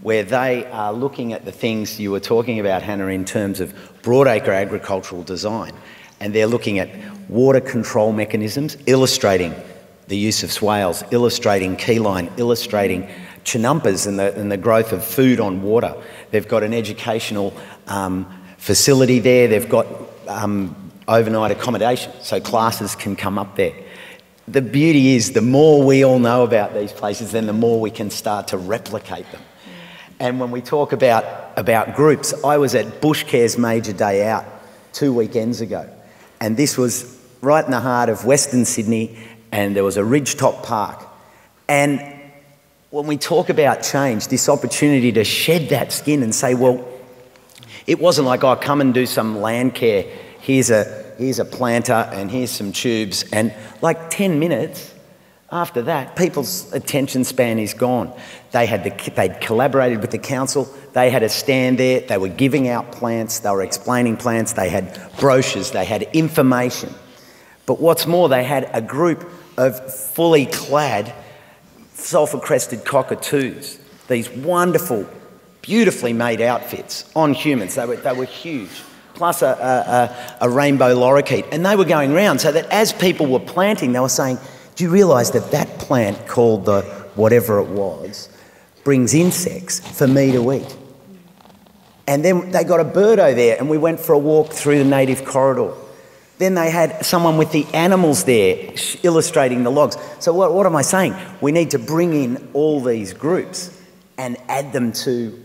where they are looking at the things you were talking about, Hannah, in terms of broadacre agricultural design. And they're looking at water control mechanisms, illustrating the use of swales, illustrating keyline, illustrating chinampas and the, and the growth of food on water. They've got an educational um, facility there. They've got um, overnight accommodation, so classes can come up there. The beauty is, the more we all know about these places, then the more we can start to replicate them. And when we talk about, about groups, I was at Bushcare's major day out two weekends ago, and this was right in the heart of Western Sydney, and there was a ridgetop park. And when we talk about change, this opportunity to shed that skin and say, well, it wasn't like, oh, come and do some land care. Here's a, here's a planter and here's some tubes. And like 10 minutes after that, people's attention span is gone. They had the, they'd collaborated with the council. They had a stand there. They were giving out plants. They were explaining plants. They had brochures. They had information. But what's more, they had a group of fully clad sulphur crested cockatoos, these wonderful, beautifully made outfits on humans. They were, they were huge, plus a, a, a rainbow lorikeet. And they were going around so that as people were planting, they were saying, Do you realise that that plant called the whatever it was brings insects for me to eat? And then they got a birdo there, and we went for a walk through the native corridor. Then they had someone with the animals there illustrating the logs. So, what, what am I saying? We need to bring in all these groups and add them to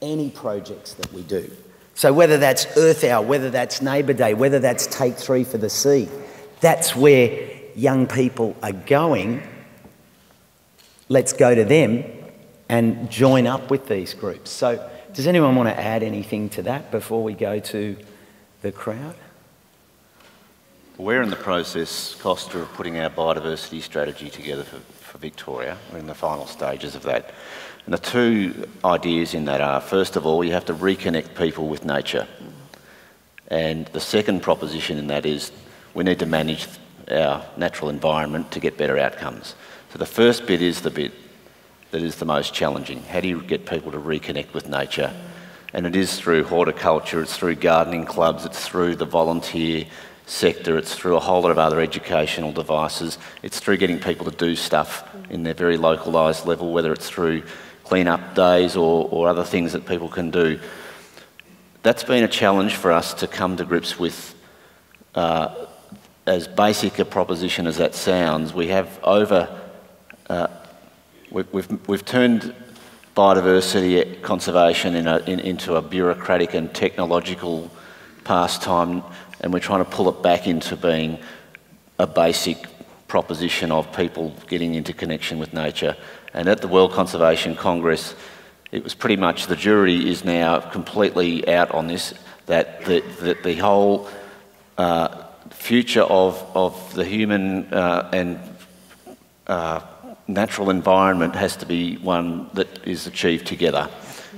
any projects that we do. So, whether that's Earth Hour, whether that's Neighbour Day, whether that's Take Three for the Sea, that's where young people are going. Let's go to them and join up with these groups. So, does anyone want to add anything to that before we go to the crowd? We're in the process, Costa, of putting our biodiversity strategy together for, for Victoria. We're in the final stages of that. And the two ideas in that are first of all, you have to reconnect people with nature. And the second proposition in that is we need to manage our natural environment to get better outcomes. So the first bit is the bit that is the most challenging. How do you get people to reconnect with nature? And it is through horticulture, it's through gardening clubs, it's through the volunteer sector, it's through a whole lot of other educational devices, it's through getting people to do stuff in their very localised level, whether it's through clean-up days or, or other things that people can do. That's been a challenge for us to come to grips with. Uh, as basic a proposition as that sounds, we have over, uh, we've, we've, we've, turned biodiversity conservation in a, in, into a bureaucratic and technological pastime, and we're trying to pull it back into being a basic proposition of people getting into connection with nature. And at the World Conservation Congress, it was pretty much the jury is now completely out on this, that the, that the whole uh, future of, of the human uh, and uh, natural environment has to be one that is achieved together.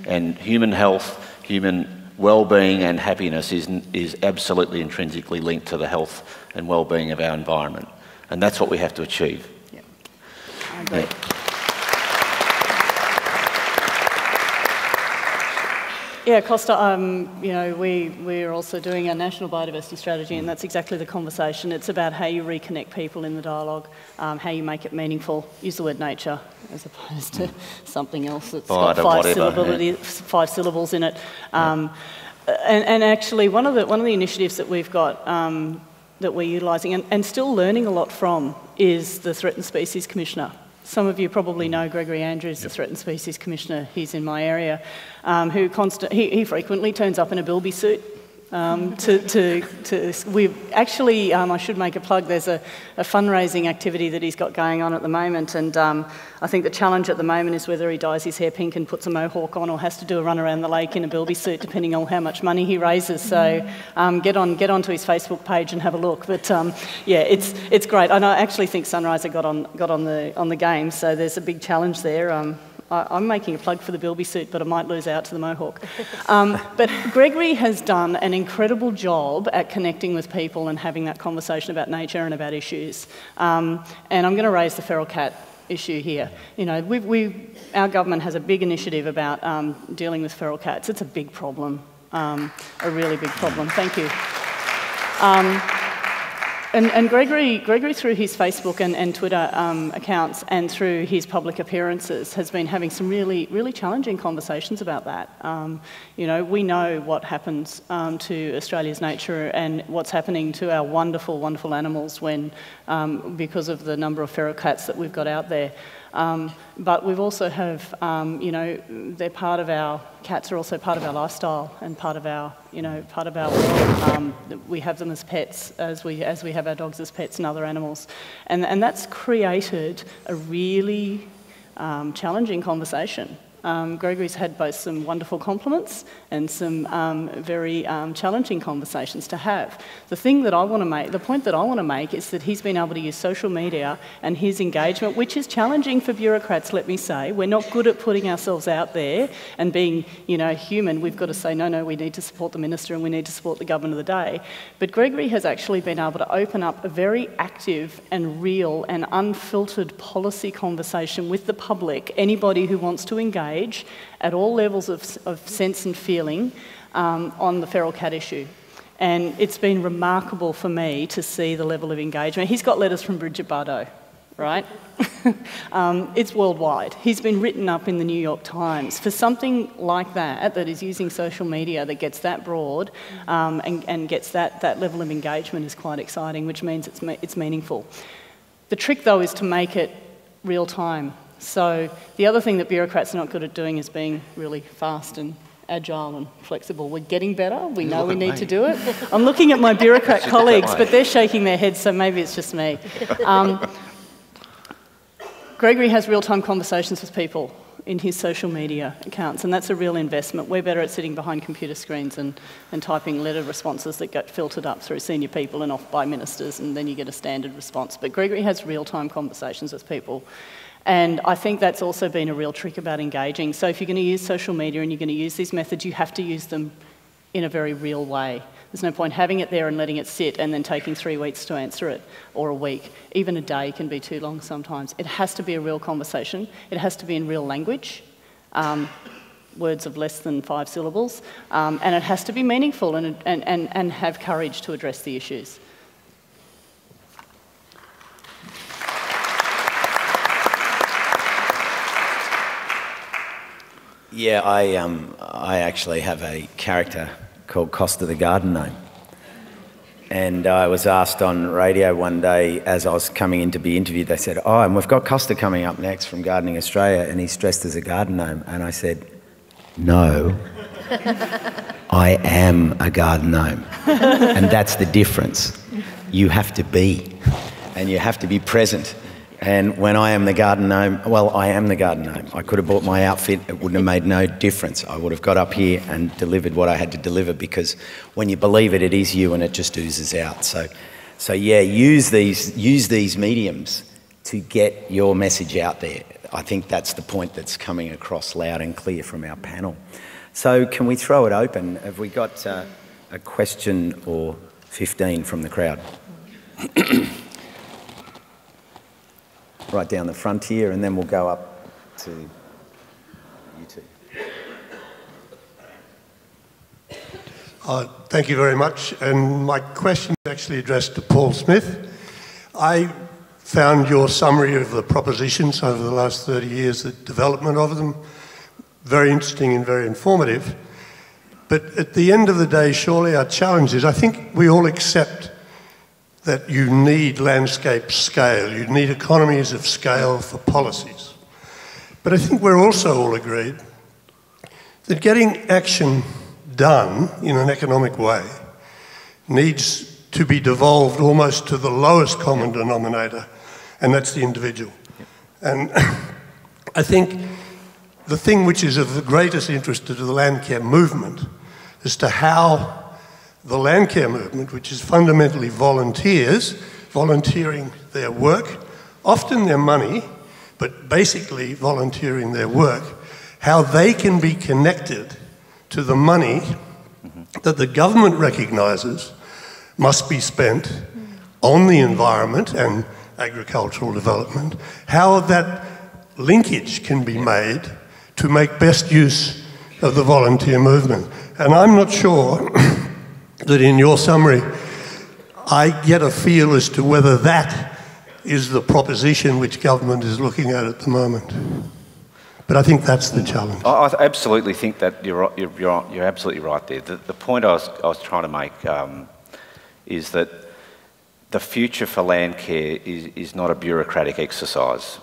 And human health, human well-being and happiness is, is absolutely intrinsically linked to the health and well-being of our environment. And that's what we have to achieve. Yeah. I agree. Yeah. Costa, um, you know, we, we're also doing our national biodiversity strategy, and that's exactly the conversation. It's about how you reconnect people in the dialogue, um, how you make it meaningful. Use the word nature as opposed to something else that's got five, whatever, yeah. five syllables in it. Um, yeah. and, and, actually, one of, the, one of the initiatives that we've got um, that we're utilising and, and still learning a lot from is the Threatened Species Commissioner. Some of you probably know Gregory Andrews, yep. the Threatened Species Commissioner. He's in my area, um, who constant, he, he frequently turns up in a bilby suit um, to, to, to, we actually, um, I should make a plug, there's a, a, fundraising activity that he's got going on at the moment, and um, I think the challenge at the moment is whether he dyes his hair pink and puts a mohawk on or has to do a run around the lake in a bilby suit, depending on how much money he raises. So um, get, on, get onto his Facebook page and have a look. But um, yeah, it's, it's great. And I actually think Sunriser got on, got on, the, on the game, so there's a big challenge there. I, am making a plug for the Bilby suit, but I might lose out to the Mohawk. Um, but Gregory has done an incredible job at connecting with people and having that conversation about nature and about issues. Um, and I'm going to raise the feral cat issue here. You know, we, we, our government has a big initiative about um, dealing with feral cats. It's a big problem, um, a really big problem. Thank you. Um, and, and, Gregory, Gregory, through his Facebook and, and Twitter um, accounts and through his public appearances, has been having some really, really challenging conversations about that. Um, you know, we know what happens um, to Australia's nature and what's happening to our wonderful, wonderful animals when, um, because of the number of feral cats that we've got out there. Um, but we've also have, um, you know, they're part of our, cats are also part of our lifestyle and part of our, you know, part of our. Um, we have them as pets as we, as we have our dogs as pets and other animals. And, and that's created a really um, challenging conversation um, Gregory's had both some wonderful compliments and some um, very um, challenging conversations to have. The thing that I want to make, the point that I want to make is that he's been able to use social media and his engagement, which is challenging for bureaucrats, let me say. We're not good at putting ourselves out there and being, you know, human. We've got to say, no, no, we need to support the minister and we need to support the government of the day. But Gregory has actually been able to open up a very active and real and unfiltered policy conversation with the public, anybody who wants to engage engage at all levels of, of sense and feeling um, on the feral cat issue. And it's been remarkable for me to see the level of engagement. He's got letters from Brigitte Bardot. right? um, it's worldwide. He's been written up in the New York Times. For something like that, that is using social media, that gets that broad um, and, and, gets that, that level of engagement is quite exciting, which means it's, it's meaningful. The trick, though, is to make it real time. So the other thing that bureaucrats are not good at doing is being really fast and agile and flexible. We're getting better. We know we need me. to do it. I'm looking at my bureaucrat colleagues, but they're shaking their heads, so maybe it's just me. Um, Gregory has real-time conversations with people in his social media accounts, and that's a real investment. We're better at sitting behind computer screens and, and typing letter responses that get filtered up through senior people and off by ministers, and then you get a standard response. But Gregory has real-time conversations with people. And I think that's also been a real trick about engaging. So if you're going to use social media and you're going to use these methods, you have to use them in a very real way. There's no point having it there and letting it sit and then taking three weeks to answer it, or a week. Even a day can be too long sometimes. It has to be a real conversation. It has to be in real language, um, words of less than five syllables, um, and it has to be meaningful and, and, and, and have courage to address the issues. Yeah, I, um, I actually have a character called Costa the Garden Gnome. And I was asked on radio one day as I was coming in to be interviewed, they said, Oh, and we've got Costa coming up next from Gardening Australia, and he's dressed as a garden gnome. And I said, No, I am a garden gnome. and that's the difference. You have to be, and you have to be present. And when I am the garden gnome, well, I am the garden gnome. I could have bought my outfit, it wouldn't have made no difference. I would have got up here and delivered what I had to deliver because when you believe it, it is you and it just oozes out. So, so yeah, use these, use these mediums to get your message out there. I think that's the point that's coming across loud and clear from our panel. So, can we throw it open? Have we got uh, a question or 15 from the crowd? right down the front here, and then we'll go up to you two. Uh, thank you very much. And my question is actually addressed to Paul Smith. I found your summary of the propositions over the last 30 years, the development of them, very interesting and very informative. But at the end of the day, surely our challenge is I think we all accept that you need landscape scale, you need economies of scale for policies. But I think we're also all agreed that getting action done in an economic way needs to be devolved almost to the lowest common denominator, and that's the individual. And I think the thing which is of the greatest interest to the land care movement as to how the land care movement, which is fundamentally volunteers volunteering their work, often their money, but basically volunteering their work, how they can be connected to the money that the government recognises must be spent on the environment and agricultural development, how that linkage can be made to make best use of the volunteer movement. And I'm not sure that in your summary, I get a feel as to whether that is the proposition which government is looking at at the moment. But I think that's the challenge. I, absolutely think that you're, you're, you're, you're absolutely right there. The, the, point I was, I was trying to make um, is that the future for land care is, is not a bureaucratic exercise.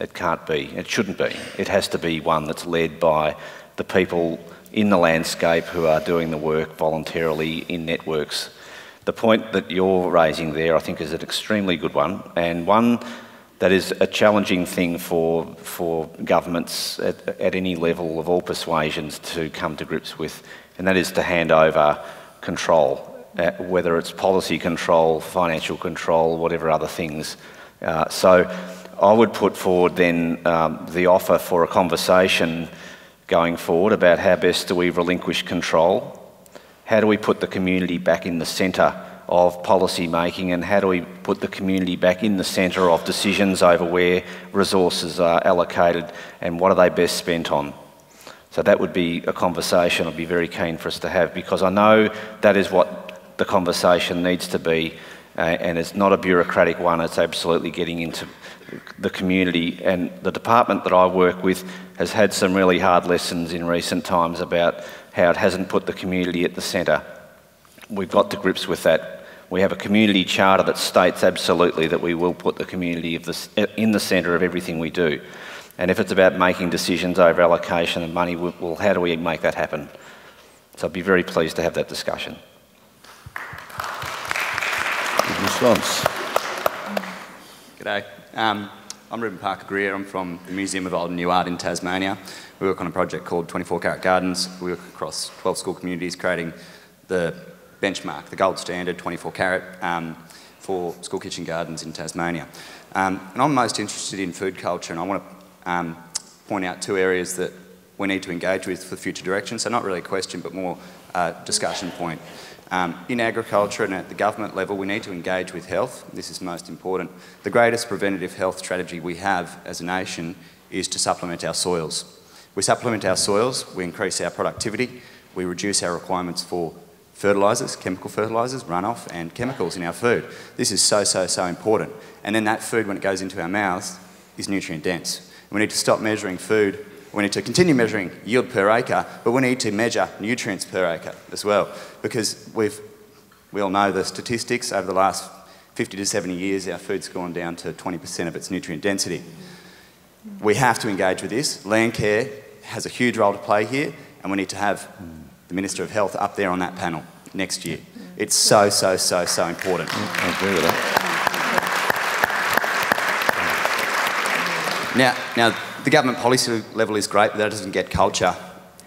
It can't be. It shouldn't be. It has to be one that's led by the people in the landscape who are doing the work voluntarily in networks. The point that you're raising there, I think, is an extremely good one, and one that is a challenging thing for, for governments at, at any level of all persuasions to come to grips with, and that is to hand over control, uh, whether it's policy control, financial control, whatever other things. Uh, so I would put forward then um, the offer for a conversation going forward about how best do we relinquish control, how do we put the community back in the centre of policy making, and how do we put the community back in the centre of decisions over where resources are allocated and what are they best spent on. So that would be a conversation I'd be very keen for us to have because I know that is what the conversation needs to be uh, and it's not a bureaucratic one, it's absolutely getting into the community. And the department that I work with has had some really hard lessons in recent times about how it hasn't put the community at the centre. We've got to grips with that. We have a community charter that states absolutely that we will put the community the, in the centre of everything we do. And if it's about making decisions over allocation of money, well, how do we make that happen? So I'd be very pleased to have that discussion. Good response. G'day. Um, I'm Ruben Parker Greer. I'm from the Museum of Old and New Art in Tasmania. We work on a project called 24 Carat Gardens. We work across 12 school communities creating the benchmark, the gold standard 24 carat um, for school kitchen gardens in Tasmania. Um, and I'm most interested in food culture and I want to um, point out two areas that we need to engage with for future direction. So not really a question, but more a discussion point. Um, in agriculture and at the government level, we need to engage with health. This is most important. The greatest preventative health strategy we have as a nation is to supplement our soils. We supplement our soils, we increase our productivity, we reduce our requirements for fertilisers, chemical fertilisers, runoff, and chemicals in our food. This is so, so, so important. And then that food, when it goes into our mouths, is nutrient dense. we need to stop measuring food we need to continue measuring yield per acre, but we need to measure nutrients per acre as well, because we've, we all know the statistics over the last 50 to 70 years, our food's gone down to 20% of its nutrient density. We have to engage with this. Landcare has a huge role to play here, and we need to have the Minister of Health up there on that panel next year. It's so, so, so, so important. I agree with that. Now, now the government policy level is great, but that doesn't get culture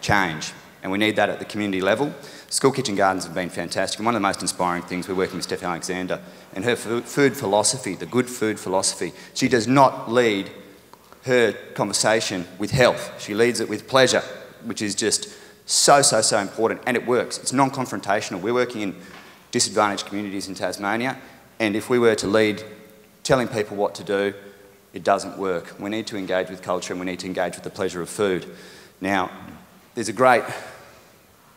change. And we need that at the community level. School kitchen gardens have been fantastic. And one of the most inspiring things, we're working with Steph Alexander and her food philosophy, the good food philosophy. She does not lead her conversation with health. She leads it with pleasure, which is just so, so, so important. And it works. It's non-confrontational. We're working in disadvantaged communities in Tasmania. And if we were to lead telling people what to do, it doesn't work. We need to engage with culture and we need to engage with the pleasure of food. Now, there's a great,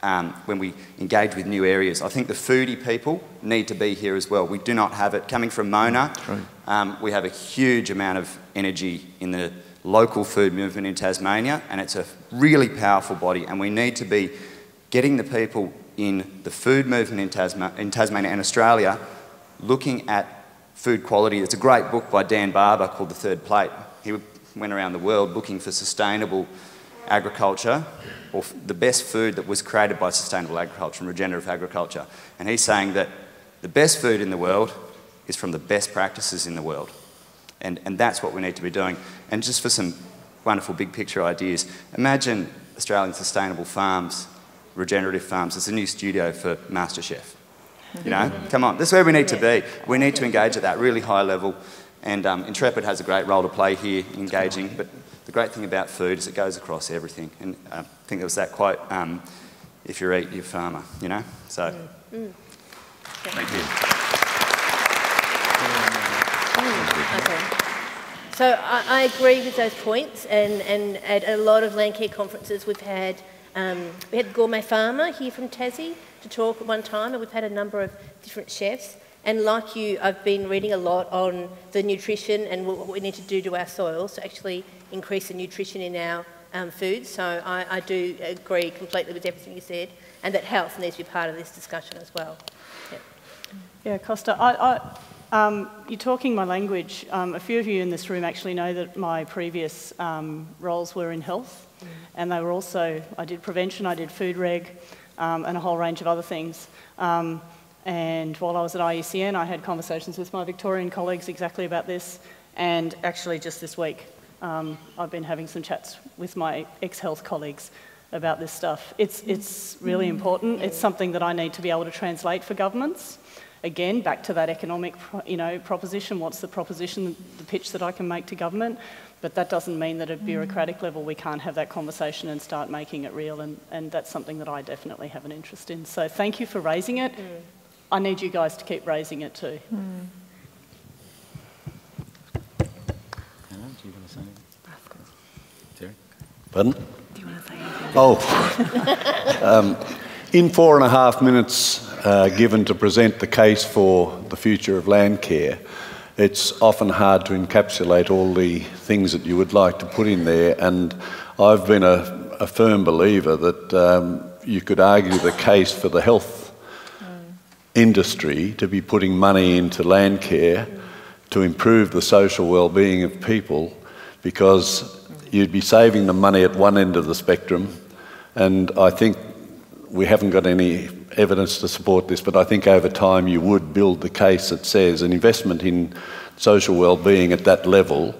um, when we engage with new areas, I think the foodie people need to be here as well. We do not have it. Coming from Mona, um, we have a huge amount of energy in the local food movement in Tasmania, and it's a really powerful body, and we need to be getting the people in the food movement in, Tasma in Tasmania and Australia looking at food quality. It's a great book by Dan Barber called The Third Plate. He went around the world looking for sustainable agriculture or the best food that was created by sustainable agriculture and regenerative agriculture. And he's saying that the best food in the world is from the best practices in the world. And, and that's what we need to be doing. And just for some wonderful big picture ideas, imagine Australian sustainable farms, regenerative farms. It's a new studio for MasterChef. You know, come on, this is where we need to be. We need to engage at that really high level, and um, Intrepid has a great role to play here, engaging. But the great thing about food is it goes across everything, and uh, I think there was that quote: um, "If you eat, you're farmer." You know, so mm. Mm. thank you. Mm. Okay. So I, I, agree with those points, and, and at a lot of Landcare conferences we've had, um, we had Gourmet Farmer here from Tassie, to talk at one time, and we've had a number of different chefs. And like you, I've been reading a lot on the nutrition and what we need to do to our soils to actually increase the nutrition in our um, food. So I, I, do agree completely with everything you said, and that health needs to be part of this discussion as well. Yep. Yeah, Costa, I, I, um, you're talking my language. Um, a few of you in this room actually know that my previous um, roles were in health, mm. and they were also, I did prevention, I did food reg, um, and a whole range of other things. Um, and while I was at IUCN, I had conversations with my Victorian colleagues exactly about this. And actually, just this week, um, I've been having some chats with my ex-health colleagues about this stuff. It's, it's really important. It's something that I need to be able to translate for governments. Again, back to that economic you know, proposition. What's the proposition, the pitch that I can make to government? But that doesn't mean that at bureaucratic level we can't have that conversation and start making it real, and, and that's something that I definitely have an interest in. So thank you for raising it. Mm. I need you guys to keep raising it too. Mm. Pardon? Do you want to say anything? Oh, um, in four and a half minutes uh, given to present the case for the future of Landcare, it's often hard to encapsulate all the things that you would like to put in there. And I've been a, a firm believer that um, you could argue the case for the health industry to be putting money into land care to improve the social well-being of people because you'd be saving the money at one end of the spectrum and I think we haven't got any evidence to support this, but I think over time you would build the case that says an investment in social well-being at that level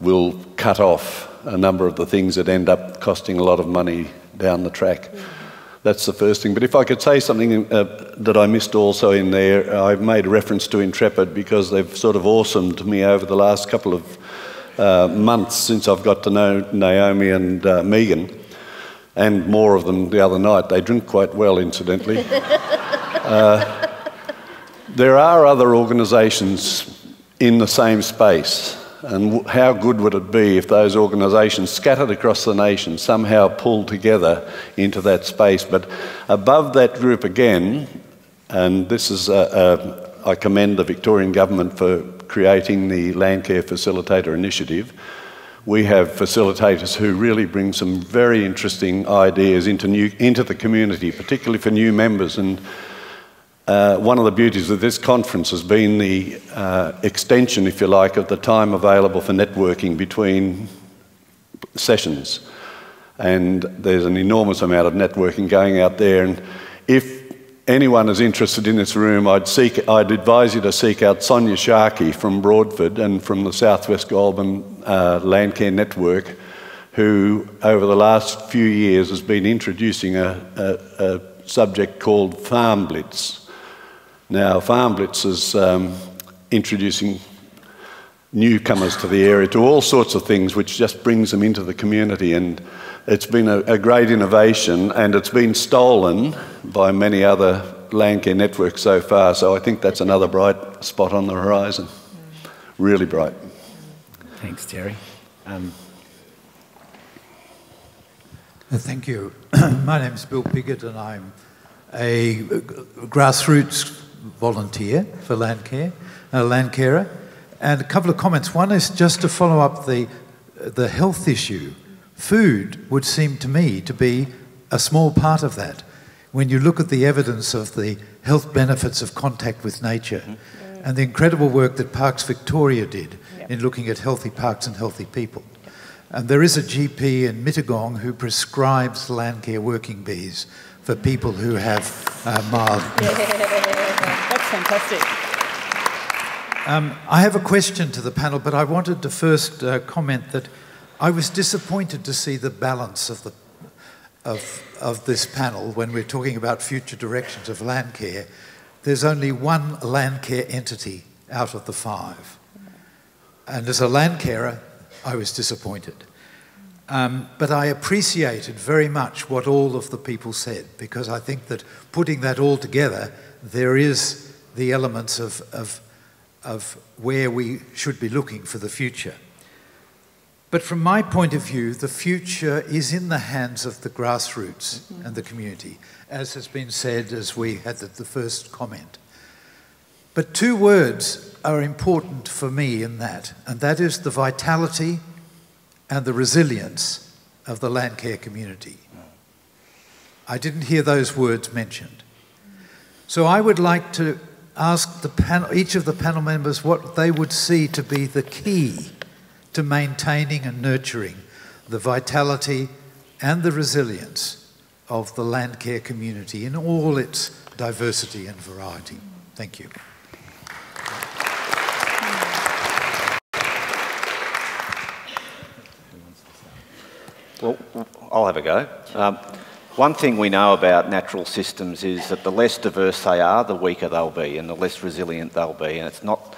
will cut off a number of the things that end up costing a lot of money down the track. That's the first thing. But if I could say something uh, that I missed also in there, I've made reference to Intrepid because they've sort of awesomed me over the last couple of uh, months since I've got to know Naomi and uh, Megan and more of them the other night. They drink quite well, incidentally. uh, there are other organisations in the same space, and how good would it be if those organisations scattered across the nation somehow pulled together into that space? But above that group again, and this is a, a, I commend the Victorian government for creating the Landcare Facilitator Initiative we have facilitators who really bring some very interesting ideas into, new, into the community, particularly for new members. And uh, one of the beauties of this conference has been the uh, extension, if you like, of the time available for networking between sessions. And there's an enormous amount of networking going out there. And if anyone is interested in this room, I'd, seek, I'd advise you to seek out Sonia Sharkey from Broadford and from the Southwest Goulburn uh, Landcare Network, who over the last few years has been introducing a, a, a subject called Farm Blitz. Now, Farm Blitz is um, introducing newcomers to the area to all sorts of things, which just brings them into the community. And it's been a, a great innovation, and it's been stolen by many other Landcare networks so far. So I think that's another bright spot on the horizon. Really bright. Thanks, Terry. Um, uh, Thank you. My name is Bill Piggott, and I'm a grassroots volunteer for Landcare, a Landcarer. And a couple of comments. One is just to follow up the, the health issue. Food would seem to me to be a small part of that. When you look at the evidence of the health benefits of contact with nature mm-hmm. and the incredible work that Parks Victoria did. In looking at healthy parks and healthy people. And there is a GP in Mittagong who prescribes Landcare working bees for people who have uh, mild. That's fantastic. Um, I have a question to the panel, but I wanted to first uh, comment that I was disappointed to see the balance of, the, of, of this panel when we're talking about future directions of land care. There's only one land care entity out of the five. And as a land carer, I was disappointed. Um, but I appreciated very much what all of the people said because I think that putting that all together, there is the elements of, of of where we should be looking for the future. But from my point of view, the future is in the hands of the grassroots mm-hmm. and the community, as has been said as we had the, the first comment. But two words are important for me in that, and that is the vitality and the resilience of the land care community. I didn't hear those words mentioned. So I would like to ask the panel, each of the panel members what they would see to be the key to maintaining and nurturing the vitality and the resilience of the land care community in all its diversity and variety. Thank you. Well, I'll have a go. Um, one thing we know about natural systems is that the less diverse they are, the weaker they'll be and the less resilient they'll be. And it's not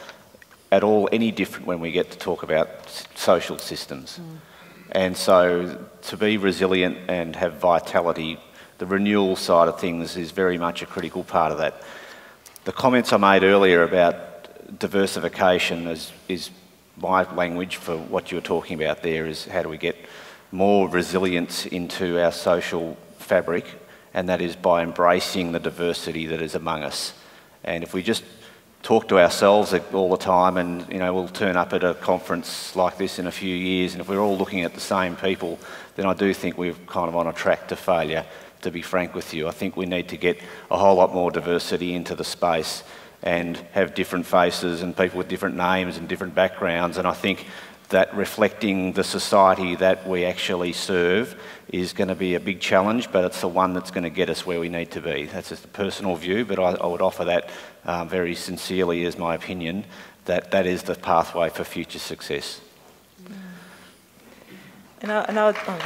at all any different when we get to talk about social systems. Mm. And so to be resilient and have vitality, the renewal side of things is very much a critical part of that. The comments I made earlier about diversification is, is my language for what you were talking about there is how do we get more resilience into our social fabric, and that is by embracing the diversity that is among us. And if we just talk to ourselves all the time and you know we'll turn up at a conference like this in a few years and if we're all looking at the same people then I do think we're kind of on a track to failure to be frank with you I think we need to get a whole lot more diversity into the space and have different faces and people with different names and different backgrounds and I think that reflecting the society that we actually serve is going to be a big challenge, but it's the one that's going to get us where we need to be. That's just a personal view, but I, I would offer that um, very sincerely as my opinion that that is the pathway for future success. And I, and I would, oh,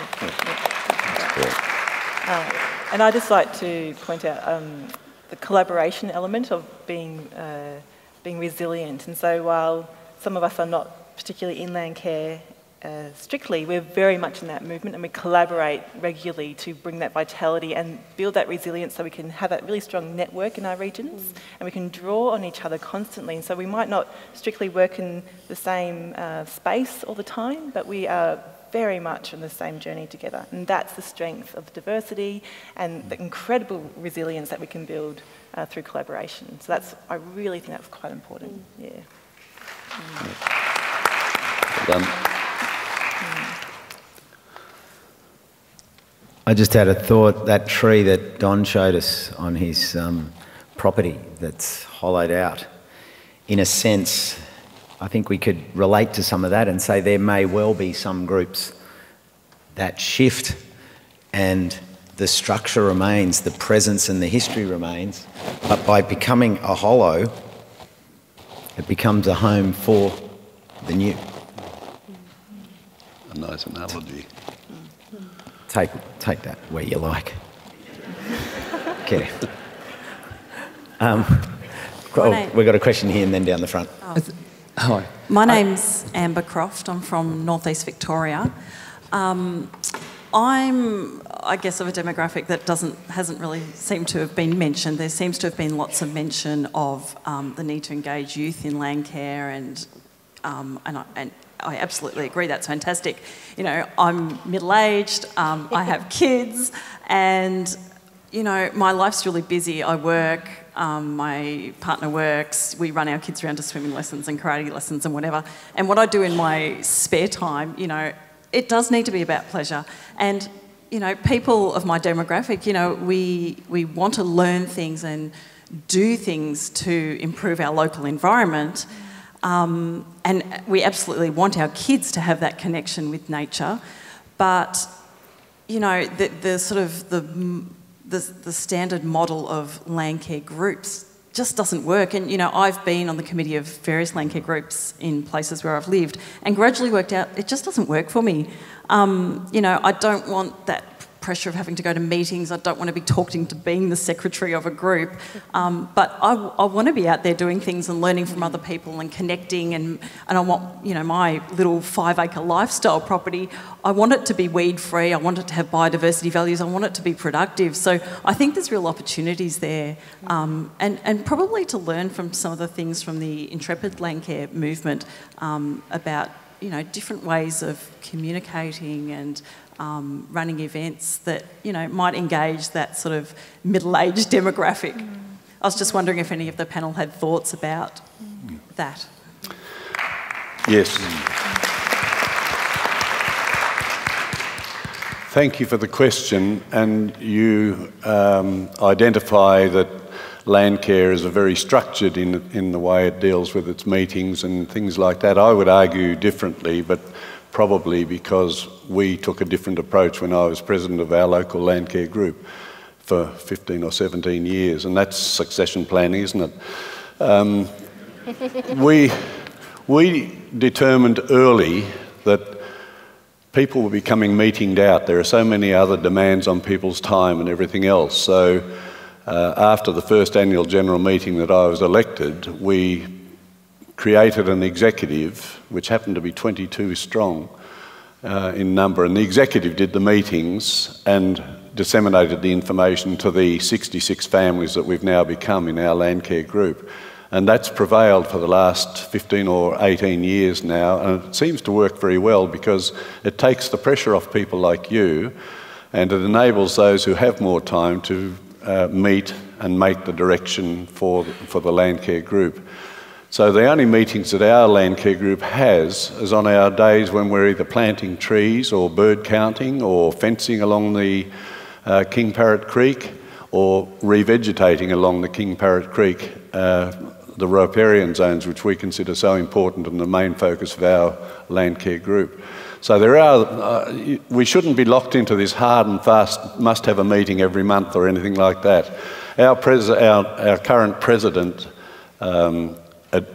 uh, and I'd just like to point out um, the collaboration element of being, uh, being resilient. And so while some of us are not particularly in Landcare, uh, strictly, we're very much in that movement and we collaborate regularly to bring that vitality and build that resilience so we can have that really strong network in our regions mm. and we can draw on each other constantly. And so we might not strictly work in the same uh, space all the time, but we are very much on the same journey together. And that's the strength of diversity and the incredible resilience that we can build uh, through collaboration. So that's, I really think that's quite important. Mm. Yeah. Mm done. I just had a thought. That tree that Don showed us on his um, property that's hollowed out, in a sense, I think we could relate to some of that and say there may well be some groups that shift and the structure remains, the presence and the history remains, but by becoming a hollow, it becomes a home for the new a nice analogy. Take, take that where you like. okay. Um, oh, we've got a question here and then down the front. Oh. Hi. My name's Amber Croft. I'm from northeast Victoria. Um, I'm, I guess, of a demographic that doesn't hasn't really seemed to have been mentioned. There seems to have been lots of mention of um, the need to engage youth in land care and um, and, and, I absolutely agree. That's fantastic. You know, I'm middle aged, um, I have kids, and, you know, my life's really busy. I work, um, my partner works, we run our kids around to swimming lessons and karate lessons and whatever. And what I do in my spare time, you know, it does need to be about pleasure. And, you know, people of my demographic, you know, we, we want to learn things and do things to improve our local environment. Um, and we absolutely want our kids to have that connection with nature. But, you know, the, the sort of the, the, the standard model of land care groups just doesn't work. And, you know, I've been on the committee of various land care groups in places where I've lived and gradually worked out it just doesn't work for me. Um, you know, I don't want that pressure of having to go to meetings. I don't want to be talking to being the secretary of a group. Um, but I, I, want to be out there doing things and learning from other people and connecting. And, and I want, you know, my little five acre lifestyle property, I want it to be weed free. I want it to have biodiversity values. I want it to be productive. So I think there's real opportunities there. Um, and, and probably to learn from some of the things from the Intrepid Landcare movement um, about you know different ways of communicating and um, running events that you know might engage that sort of middle-aged demographic. Mm. I was just wondering if any of the panel had thoughts about mm. that. Yes. Thank you for the question, and you um, identify that Landcare is a very structured in, in the way it deals with its meetings and things like that. I would argue differently, but probably because we took a different approach when I was president of our local Landcare group for 15 or 17 years, and that's succession planning, isn't it? Um, we, we determined early that people were becoming meetinged out. There are so many other demands on people's time and everything else. So, uh, after the first annual general meeting that I was elected, we created an executive, which happened to be 22 strong uh, in number, and the executive did the meetings and disseminated the information to the 66 families that we've now become in our Landcare group. And that's prevailed for the last 15 or 18 years now, and it seems to work very well because it takes the pressure off people like you and it enables those who have more time to uh, meet and make the direction for, for the Landcare group. So the only meetings that our Landcare group has is on our days when we're either planting trees or bird counting or fencing along the uh, King Parrot Creek or revegetating along the King Parrot Creek, uh, the riparian zones, which we consider so important and the main focus of our Landcare group. So there are, uh, we shouldn't be locked into this hard and fast, must have a meeting every month or anything like that. Our, our, our current president um,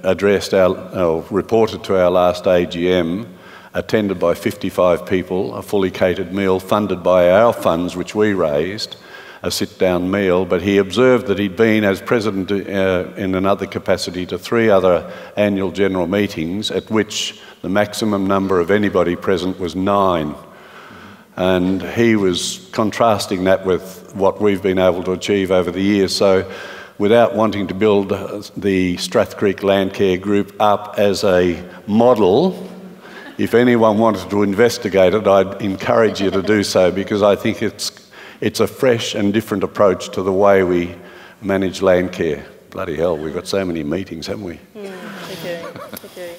addressed our, or reported to our last AGM, attended by 55 people, a fully catered meal funded by our funds, which we raised, a sit down meal. But he observed that he'd been, as president uh, in another capacity, to three other annual general meetings, at which the maximum number of anybody present was nine. And he was contrasting that with what we've been able to achieve over the years. So without wanting to build the Strath Creek Landcare Group up as a model. If anyone wanted to investigate it, I'd encourage you to do so because I think it's, it's a fresh and different approach to the way we manage Landcare. Bloody hell, we've got so many meetings, haven't we? We do, we do.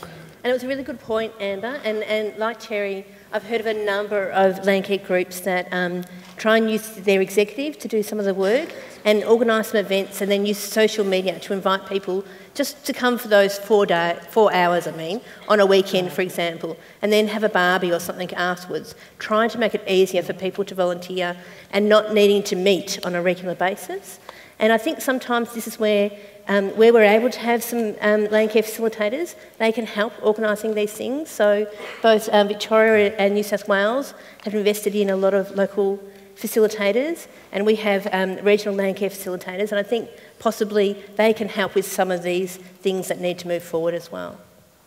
And it was a really good point, Amber. And, and like Terry, I've heard of a number of Landcare groups that um, try and use their executive to do some of the work and organise some events and then use social media to invite people just to come for those four, day, four hours, I mean, on a weekend, for example, and then have a barbie or something afterwards, trying to make it easier for people to volunteer and not needing to meet on a regular basis. And I think sometimes this is where, um, where we're able to have some um, Landcare facilitators, they can help organising these things. So both um, Victoria and New South Wales have invested in a lot of local facilitators, and we have um, regional Landcare facilitators, and I think possibly they can help with some of these things that need to move forward as well.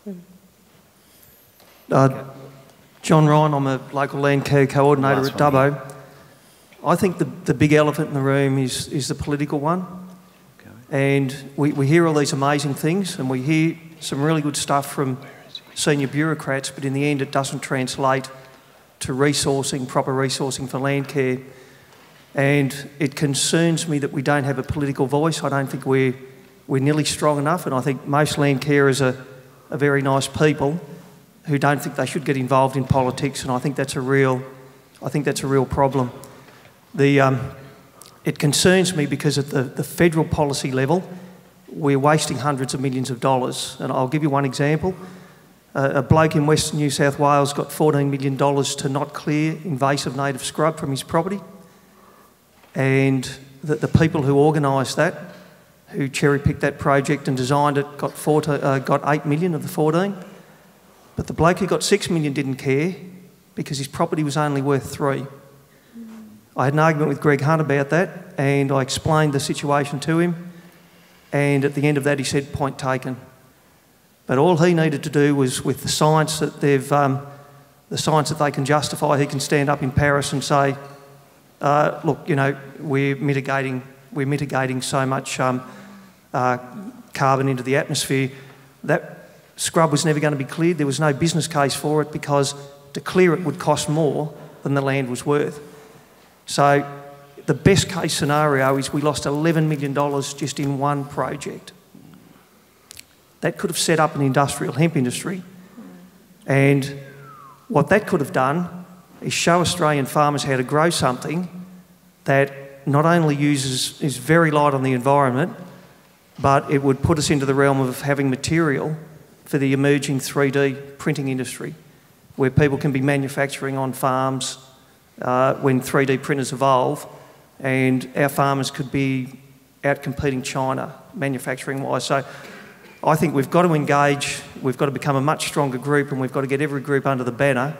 Mm. Uh, John Ryan, I'm a local Landcare coordinator at Dubbo. I think the, the big elephant in the room is, is the political one. Okay. And we, we hear all these amazing things, and we hear some really good stuff from senior bureaucrats, but in the end, it doesn't translate to resourcing, proper resourcing for Landcare. And it concerns me that we don't have a political voice. I don't think we're, we're nearly strong enough. And I think most Landcarers are, are very nice people who don't think they should get involved in politics. And I think that's a real, I think that's a real problem. The, um, it concerns me because at the, the federal policy level, we're wasting hundreds of millions of dollars. And I'll give you one example a bloke in Western New South Wales got $14 million to not clear invasive native scrub from his property. And the, the people who organised that, who cherry picked that project and designed it, got, 14, uh, got 8 million of the 14. But the bloke who got 6 million didn't care because his property was only worth 3. I had an argument with Greg Hunt about that and I explained the situation to him. And at the end of that, he said, Point taken. But all he needed to do was, with the science that they've, um, the science that they can justify, he can stand up in Paris and say, uh, "Look, you know, we're mitigating, we're mitigating so much um, uh, carbon into the atmosphere that scrub was never going to be cleared. There was no business case for it because to clear it would cost more than the land was worth. So." The best case scenario is we lost $11 million just in one project. That could have set up an industrial hemp industry. And what that could have done is show Australian farmers how to grow something that not only uses is very light on the environment, but it would put us into the realm of having material for the emerging 3D printing industry, where people can be manufacturing on farms uh, when 3D printers evolve, and our farmers could be out competing China manufacturing wise. So I think we've got to engage, we've got to become a much stronger group, and we've got to get every group under the banner,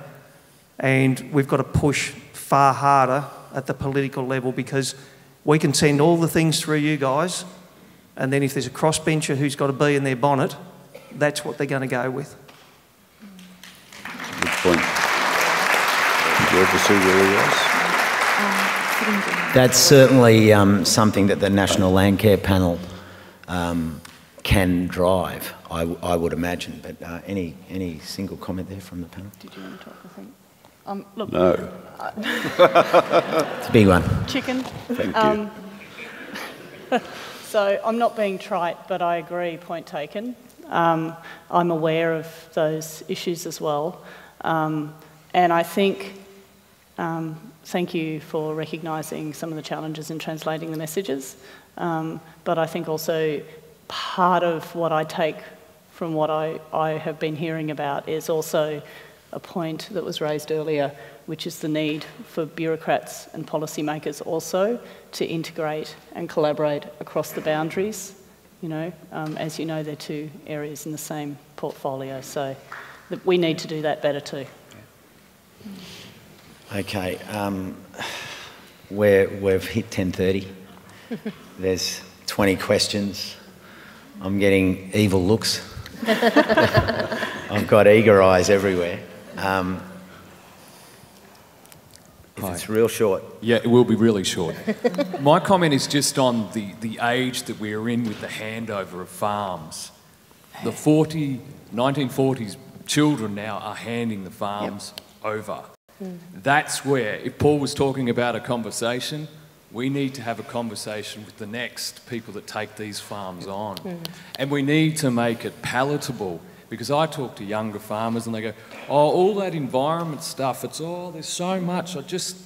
and we've got to push far harder at the political level because we can send all the things through you guys, and then if there's a crossbencher who's got a bee in their bonnet, that's what they're going to go with. Good point. Did you ever see where he was? That's certainly um, something that the National Landcare Panel um, can drive, I, I would imagine. But uh, any, any single comment there from the panel? Did you want to talk, I think? Um, look, no. it's a big one. Chicken. Thank um, you. so I'm not being trite, but I agree, point taken. Um, I'm aware of those issues as well. Um, and I think, um, thank you for recognising some of the challenges in translating the messages. Um, but I think also part of what I take from what I, I have been hearing about is also a point that was raised earlier, which is the need for bureaucrats and policymakers also to integrate and collaborate across the boundaries. You know, um, as you know, they're two areas in the same portfolio, so we need to do that better too. Okay, um, we're, we've hit 10.30. There's 20 questions. I'm getting evil looks. I've got eager eyes everywhere. Um, it's real short. Yeah, it will be really short. My comment is just on the, the age that we are in with the handover of farms. The 40, 1940s children now are handing the farms yep. over. Mm. That's where, if Paul was talking about a conversation, we need to have a conversation with the next people that take these farms on. Mm. And we need to make it palatable because I talk to younger farmers and they go, oh, all that environment stuff, it's, oh, there's so much, I just,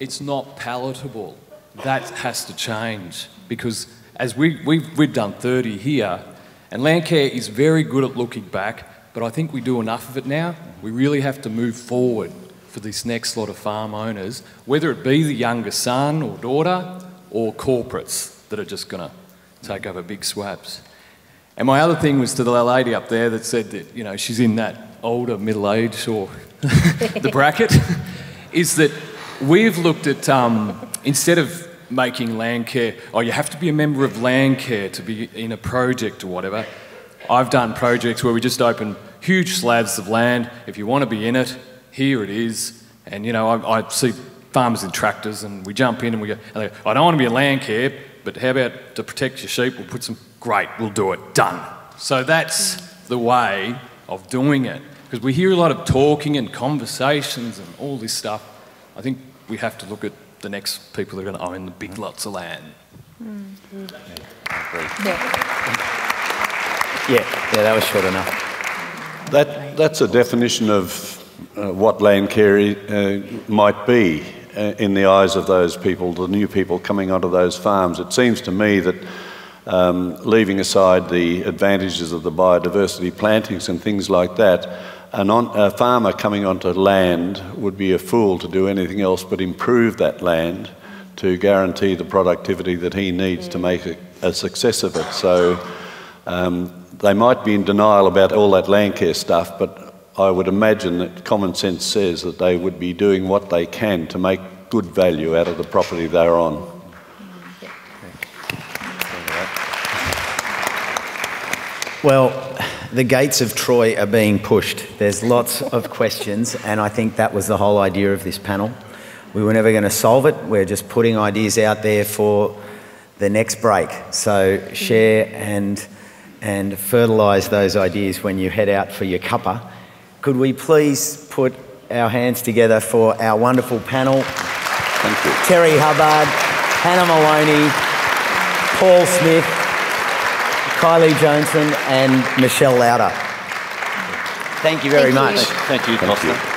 it's not palatable. That has to change because as we, we've, we've done 30 here, and Landcare is very good at looking back, but I think we do enough of it now. We really have to move forward for this next lot of farm owners, whether it be the younger son or daughter or corporates that are just going to take over big swabs. And my other thing was to the lady up there that said that, you know, she's in that older middle age or the bracket, is that we've looked at, um, instead of making Landcare, oh, you have to be a member of Landcare to be in a project or whatever, I've done projects where we just open huge slabs of land. If you want to be in it, here it is. And, you know, I, I see farmers in tractors and we jump in and we go, and go, I don't want to be a Landcare, but how about to protect your sheep, we'll put some, great, we'll do it, done. So that's the way of doing it. Because we hear a lot of talking and conversations and all this stuff. I think we have to look at the next people that are going to own the big lots of land. Mm. Yeah. yeah, yeah, that was short enough. That, that's a definition of uh, what land care uh, might be uh, in the eyes of those people, the new people coming onto those farms. It seems to me that um, leaving aside the advantages of the biodiversity plantings and things like that, a, a farmer coming onto land would be a fool to do anything else but improve that land to guarantee the productivity that he needs to make a, a success of it. So um, they might be in denial about all that land care stuff, but I would imagine that common sense says that they would be doing what they can to make good value out of the property they're on. Well, the gates of Troy are being pushed. There's lots of questions, and I think that was the whole idea of this panel. We were never going to solve it. We're just putting ideas out there for the next break. So share and and fertilise those ideas when you head out for your cuppa. Could we please put our hands together for our wonderful panel? Thank you. Terry Hubbard, Hannah Moloney, Paul Smith, Kylie Johnson, and Michelle Lauder. Thank you very Thank much. You. Thank you, Costa.